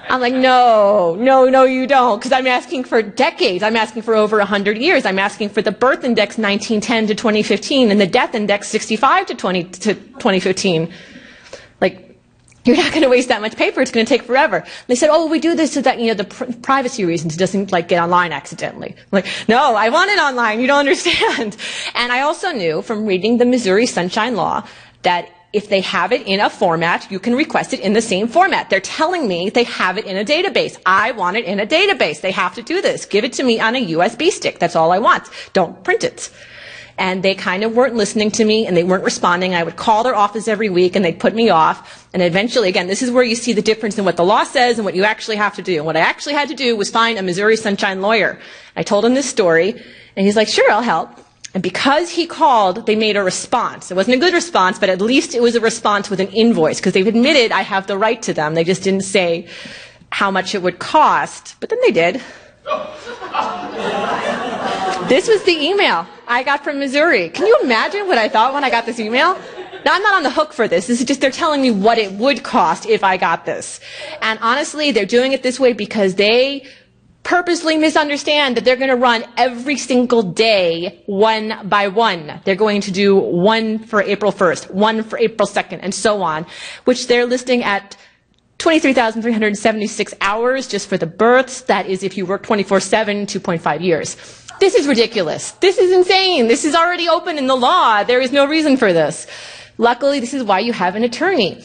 I'm like, no, no, no, you don't, because I'm asking for decades. I'm asking for over 100 years. I'm asking for the birth index 1910 to 2015 and the death index 65 to 20 to 2015. Like, you're not going to waste that much paper. It's going to take forever. they said, oh, we do this so that, you know, the pr- privacy reasons it doesn't, like, get online accidentally. I'm like, no, I want it online. You don't understand. And I also knew from reading the Missouri Sunshine Law that if they have it in a format, you can request it in the same format. They're telling me they have it in a database. I want it in a database. They have to do this. Give it to me on a USB stick. That's all I want. Don't print it. And they kind of weren't listening to me and they weren't responding. I would call their office every week and they'd put me off. And eventually, again, this is where you see the difference in what the law says and what you actually have to do. And what I actually had to do was find a Missouri Sunshine lawyer. I told him this story and he's like, sure, I'll help. And because he called, they made a response. It wasn't a good response, but at least it was a response with an invoice because they've admitted I have the right to them. They just didn't say how much it would cost, but then they did. this was the email I got from Missouri. Can you imagine what I thought when I got this email? Now, I'm not on the hook for this. This is just they're telling me what it would cost if I got this. And honestly, they're doing it this way because they purposely misunderstand that they're going to run every single day one by one. They're going to do one for April 1st, one for April 2nd, and so on, which they're listing at 23,376 hours just for the births. That is if you work 24-7, 2.5 years. This is ridiculous. This is insane. This is already open in the law. There is no reason for this. Luckily, this is why you have an attorney.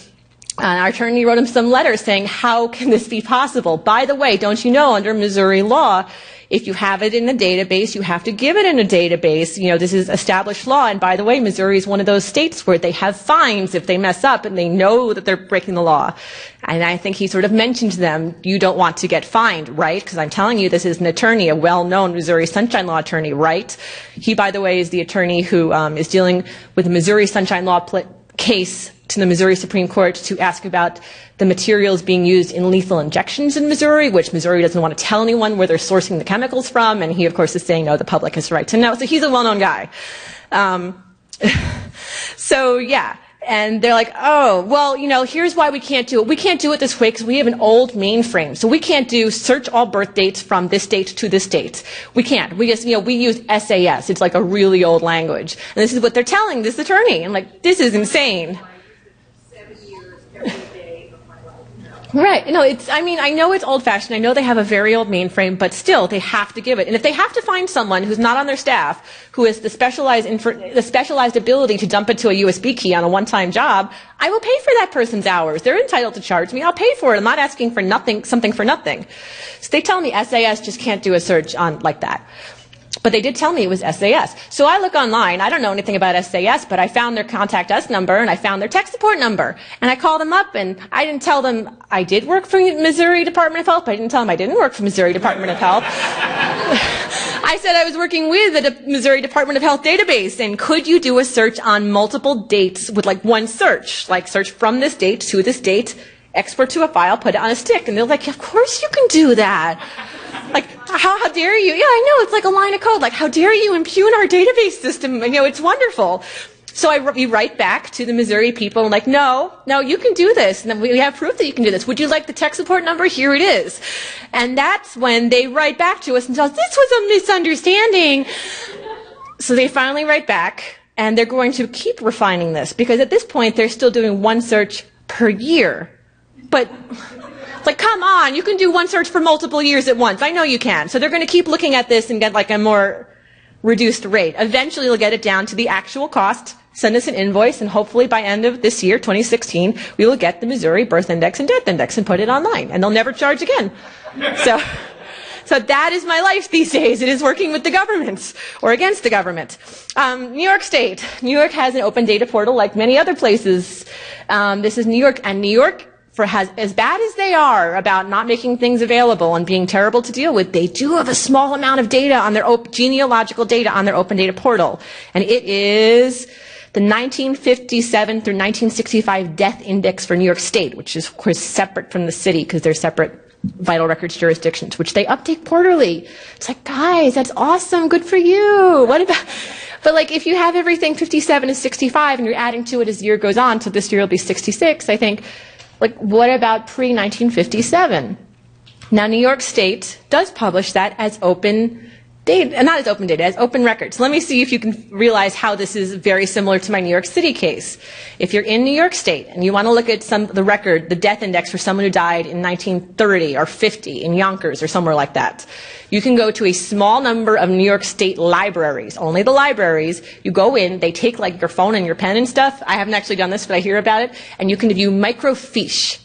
And our attorney wrote him some letters saying, how can this be possible? By the way, don't you know, under Missouri law, if you have it in a database, you have to give it in a database. You know, this is established law. And by the way, Missouri is one of those states where they have fines if they mess up and they know that they're breaking the law. And I think he sort of mentioned to them, you don't want to get fined, right? Because I'm telling you, this is an attorney, a well-known Missouri Sunshine Law attorney, right? He, by the way, is the attorney who um, is dealing with the Missouri Sunshine Law case to the Missouri Supreme Court to ask about the materials being used in lethal injections in Missouri, which Missouri doesn't want to tell anyone where they're sourcing the chemicals from. And he, of course, is saying, no, the public has the right to know. So he's a well-known guy. Um, so, yeah. And they're like, oh, well, you know, here's why we can't do it. We can't do it this way because we have an old mainframe. So we can't do search all birth dates from this date to this date. We can't. We just, you know, we use SAS. It's like a really old language. And this is what they're telling this attorney. I'm like, this is insane. Right. No, it's, I mean, I know it's old fashioned. I know they have a very old mainframe, but still, they have to give it. And if they have to find someone who's not on their staff, who has the specialized, the specialized ability to dump it to a USB key on a one-time job, I will pay for that person's hours. They're entitled to charge me. I'll pay for it. I'm not asking for nothing, something for nothing. So they tell me SAS just can't do a search on like that. But they did tell me it was SAS. So I look online. I don't know anything about SAS, but I found their contact us number and I found their tech support number. And I called them up and I didn't tell them I did work for Missouri Department of Health, but I didn't tell them I didn't work for Missouri Department of Health. I said I was working with the Missouri Department of Health database and could you do a search on multiple dates with like one search? Like search from this date to this date, export to a file, put it on a stick. And they're like, of course you can do that. Like, how, how dare you? Yeah, I know, it's like a line of code. Like, how dare you impugn our database system? You know, it's wonderful. So I, we write back to the Missouri people and like, no, no, you can do this. And we have proof that you can do this. Would you like the tech support number? Here it is. And that's when they write back to us and tell us, this was a misunderstanding. So they finally write back and they're going to keep refining this because at this point they're still doing one search per year. But like, come on, you can do one search for multiple years at once. I know you can. So they're going to keep looking at this and get like a more reduced rate. Eventually they'll get it down to the actual cost, send us an invoice, and hopefully by end of this year, 2016, we will get the Missouri birth index and death index and put it online. And they'll never charge again. So, so that is my life these days. It is working with the government or against the government. Um, New York State. New York has an open data portal like many other places. Um, this is New York, and New York for has, as bad as they are about not making things available and being terrible to deal with, they do have a small amount of data on their op- genealogical data on their open data portal. And it is the the 1957 through 1965 death index for New York State, which is, of course, separate from the city because they're separate vital records jurisdictions, which they update quarterly. It's like, guys, that's awesome. Good for you. What about, but like, if you have everything 57 to 65 and you're adding to it as the year goes on, so this year will be 66, I think, like, what about pre 1957? Now, New York State does publish that as open data, uh, not as open data, as open records. Let me see if you can realize how this is very similar to my New York City case. If you're in New York State and you want to look at some the record, the death index for someone who died in 1930 or 50 in Yonkers or somewhere like that, you can go to a small number of New York State libraries, only the libraries. You go in, they take like your phone and your pen and stuff. I haven't actually done this, but I hear about it, and you can view microfiche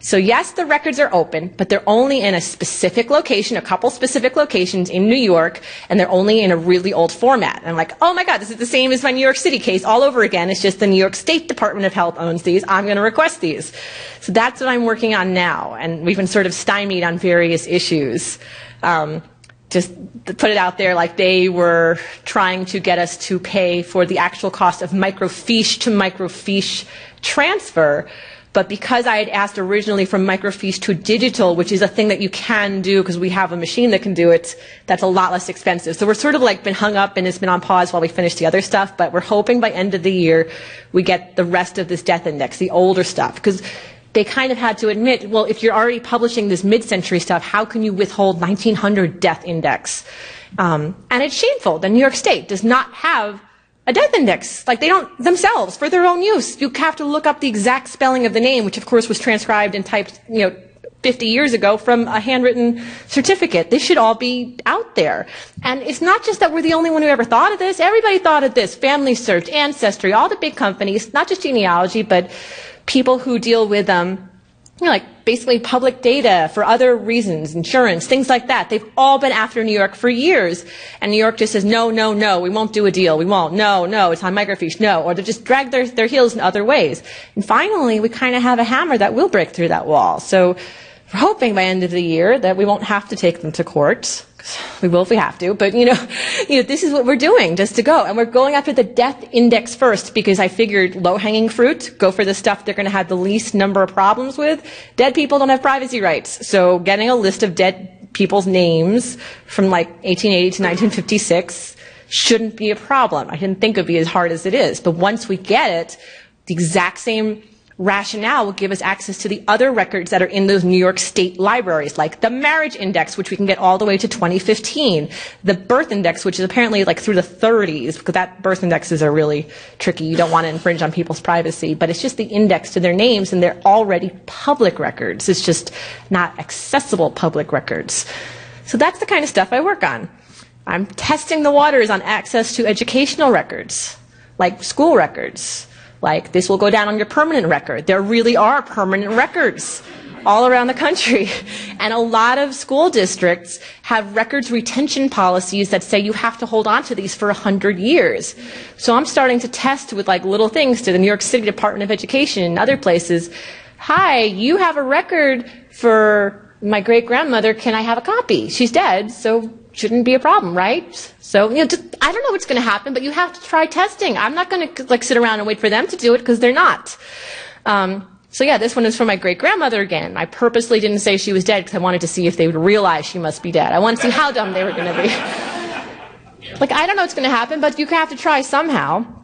so yes, the records are open, but they're only in a specific location, a couple specific locations in New York, and they're only in a really old format. And I'm like, oh my God, this is the same as my New York City case all over again. It's just the New York State Department of Health owns these. I'm going to request these. So that's what I'm working on now. And we've been sort of stymied on various issues. Um, just put it out there like they were trying to get us to pay for the actual cost of microfiche to microfiche transfer but because I had asked originally from microfiche to digital, which is a thing that you can do because we have a machine that can do it, that's a lot less expensive. So we're sort of like been hung up and it's been on pause while we finish the other stuff, but we're hoping by end of the year we get the rest of this death index, the older stuff. Because they kind of had to admit, well, if you're already publishing this mid-century stuff, how can you withhold 1900 death index? Um, and it's shameful that New York State does not have a death index. Like they don't themselves for their own use. You have to look up the exact spelling of the name, which of course was transcribed and typed, you know, 50 years ago from a handwritten certificate. This should all be out there. And it's not just that we're the only one who ever thought of this. Everybody thought of this. FamilySearch, Ancestry, all the big companies, not just genealogy, but people who deal with um, you know, like basically public data for other reasons, insurance, things like that. They've all been after New York for years. And New York just says, no, no, no, we won't do a deal. We won't. No, no, it's on microfiche. No. Or they just drag their, their heels in other ways. And finally, we kind of have a hammer that will break through that wall. So we're hoping by end of the year that we won't have to take them to court we will if we have to, but you know, you know, this is what we're doing just to go. And we're going after the death index first because I figured low hanging fruit, go for the stuff they're going to have the least number of problems with. Dead people don't have privacy rights. So getting a list of dead people's names from like 1880 to 1956 shouldn't be a problem. I didn't think it would be as hard as it is. But once we get it, the exact same rationale will give us access to the other records that are in those New York State libraries, like the marriage index, which we can get all the way to 2015, the birth index, which is apparently like through the 30s, because that birth indexes are really tricky. You don't want to infringe on people's privacy, but it's just the index to their names, and they're already public records. It's just not accessible public records. So that's the kind of stuff I work on. I'm testing the waters on access to educational records, like school records like, this will go down on your permanent record. There really are permanent records all around the country. And a lot of school districts have records retention policies that say you have to hold on to these for 100 years. So I'm starting to test with like little things to the New York City Department of Education and other places. Hi, you have a record for my great grandmother. Can I have a copy? She's dead, so shouldn't be a problem, right? So, you know, just, I don't know what's going to happen, but you have to try testing. I'm not going to like sit around and wait for them to do it because they're not. Um, so yeah, this one is for my great grandmother again. I purposely didn't say she was dead because I wanted to see if they would realize she must be dead. I wanted to see how dumb they were going to be. like, I don't know what's going to happen, but you have to try somehow.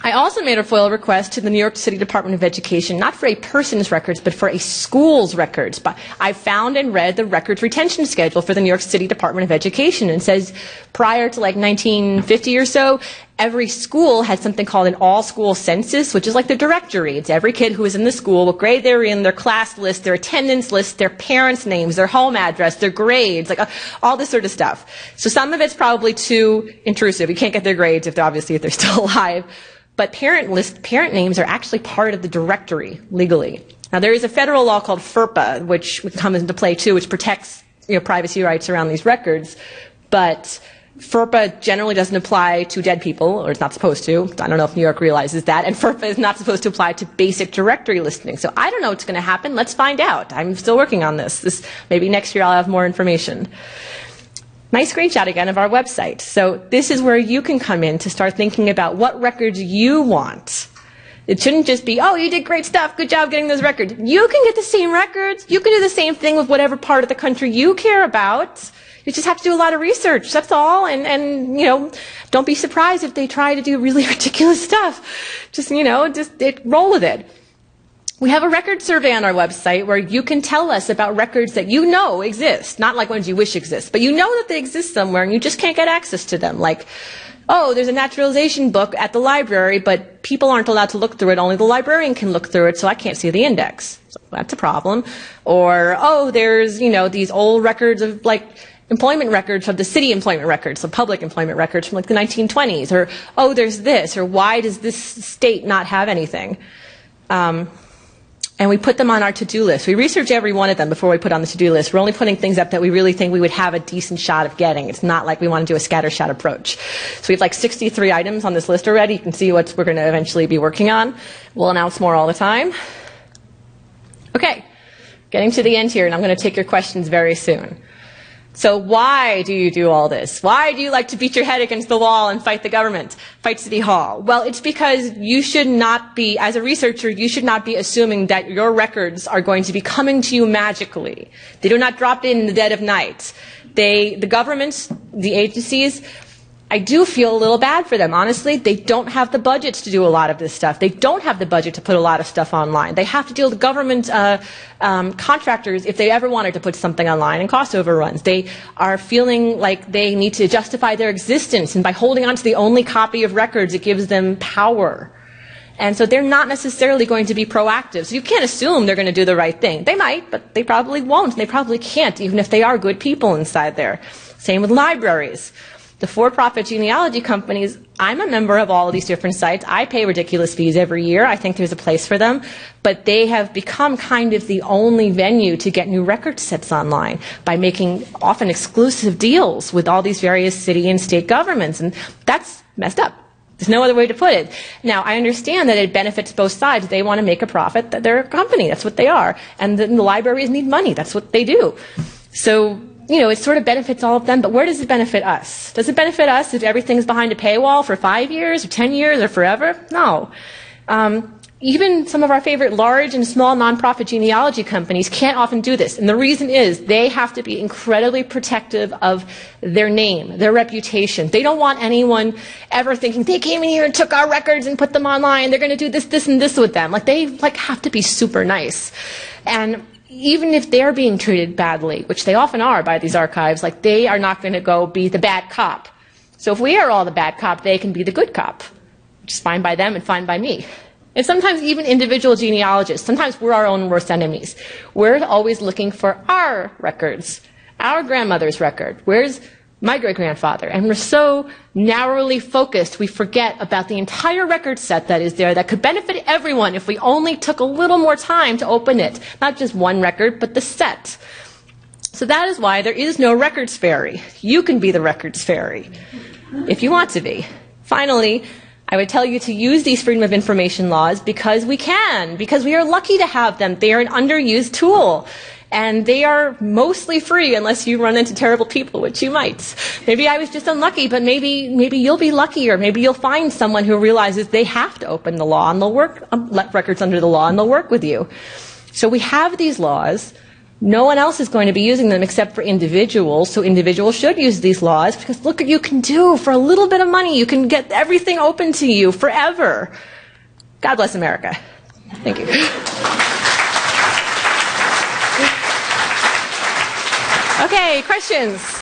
I also made a FOIL request to the New York City Department of Education, not for a person's records, but for a school's records. But I found and read the records retention schedule for the New York City Department of Education and says prior to like 1950 or so, every school had something called an all school census, which is like the directory. It's every kid who was in the school, what grade they were in, their class list, their attendance list, their parents' names, their home address, their grades, like uh, all this sort of stuff. So some of it's probably too intrusive. You can't get their grades if they're obviously if they're still alive. But parent list, parent names are actually part of the directory legally. Now there is a federal law called FERPA, which comes into play too, which protects you know, privacy rights around these records. But FERPA generally doesn't apply to dead people, or it's not supposed to. I don't know if New York realizes that. And FERPA is not supposed to apply to basic directory listing. So I don't know what's going to happen. Let's find out. I'm still working on this. this. Maybe next year I'll have more information. Nice screenshot again of our website. So this is where you can come in to start thinking about what records you want. It shouldn't just be, oh, you did great stuff. Good job getting those records. You can get the same records. You can do the same thing with whatever part of the country you care about. You just have to do a lot of research. That's all. And, and, you know, don't be surprised if they try to do really ridiculous stuff. Just, you know, just it, roll with it. We have a record survey on our website where you can tell us about records that you know exist, not like ones you wish exist, but you know that they exist somewhere and you just can't get access to them. Like, oh, there's a naturalization book at the library, but people aren't allowed to look through it. Only the librarian can look through it, so I can't see the index. So that's a problem. Or, oh, there's, you know, these old records of like employment records from the city employment records, the public employment records from like the 1920s. Or, oh, there's this. Or why does this state not have anything? Um, and we put them on our to-do list. We research every one of them before we put on the to-do list. We're only putting things up that we really think we would have a decent shot of getting. It's not like we want to do a scattershot approach. So we have like 63 items on this list already. You can see what we're going to eventually be working on. We'll announce more all the time. Okay, getting to the end here, and I'm going to take your questions very soon. So why do you do all this? Why do you like to beat your head against the wall and fight the government, fight City Hall? Well, it's because you should not be, as a researcher, you should not be assuming that your records are going to be coming to you magically. They do not drop in in the dead of night. They, the governments, the agencies, I do feel a little bad for them. Honestly, they don't have the budgets to do a lot of this stuff. They don't have the budget to put a lot of stuff online. They have to deal with government uh, um, contractors if they ever wanted to put something online and cost overruns. They are feeling like they need to justify their existence, and by holding on to the only copy of records, it gives them power. And so they're not necessarily going to be proactive. So you can't assume they're going to do the right thing. They might, but they probably won't. And they probably can't, even if they are good people inside there. Same with libraries the for-profit genealogy companies, I'm a member of all of these different sites. I pay ridiculous fees every year. I think there's a place for them. But they have become kind of the only venue to get new record sets online by making often exclusive deals with all these various city and state governments. And that's messed up. There's no other way to put it. Now, I understand that it benefits both sides. They want to make a profit. They're a company. That's what they are. And the, the libraries need money. That's what they do. So you know, it sort of benefits all of them, but where does it benefit us? Does it benefit us if everything's behind a paywall for five years or ten years or forever? No. Um, even some of our favorite large and small nonprofit genealogy companies can't often do this. And the reason is they have to be incredibly protective of their name, their reputation. They don't want anyone ever thinking they came in here and took our records and put them online. They're going to do this, this, and this with them. Like they like have to be super nice. And even if they're being treated badly, which they often are by these archives, like they are not going to go be the bad cop. So if we are all the bad cop, they can be the good cop, which is fine by them and fine by me. And sometimes even individual genealogists, sometimes we're our own worst enemies. We're always looking for our records, our grandmother's record. Where's my great grandfather. And we're so narrowly focused, we forget about the entire record set that is there that could benefit everyone if we only took a little more time to open it. Not just one record, but the set. So that is why there is no records fairy. You can be the records fairy if you want to be. Finally, I would tell you to use these freedom of information laws because we can, because we are lucky to have them. They are an underused tool and they are mostly free unless you run into terrible people, which you might. Maybe I was just unlucky, but maybe maybe you'll be lucky, or maybe you'll find someone who realizes they have to open the law and they'll work um, let records under the law and they'll work with you. So we have these laws. No one else is going to be using them except for individuals, so individuals should use these laws because look what you can do for a little bit of money. You can get everything open to you forever. God bless America. Thank you. Okay, questions?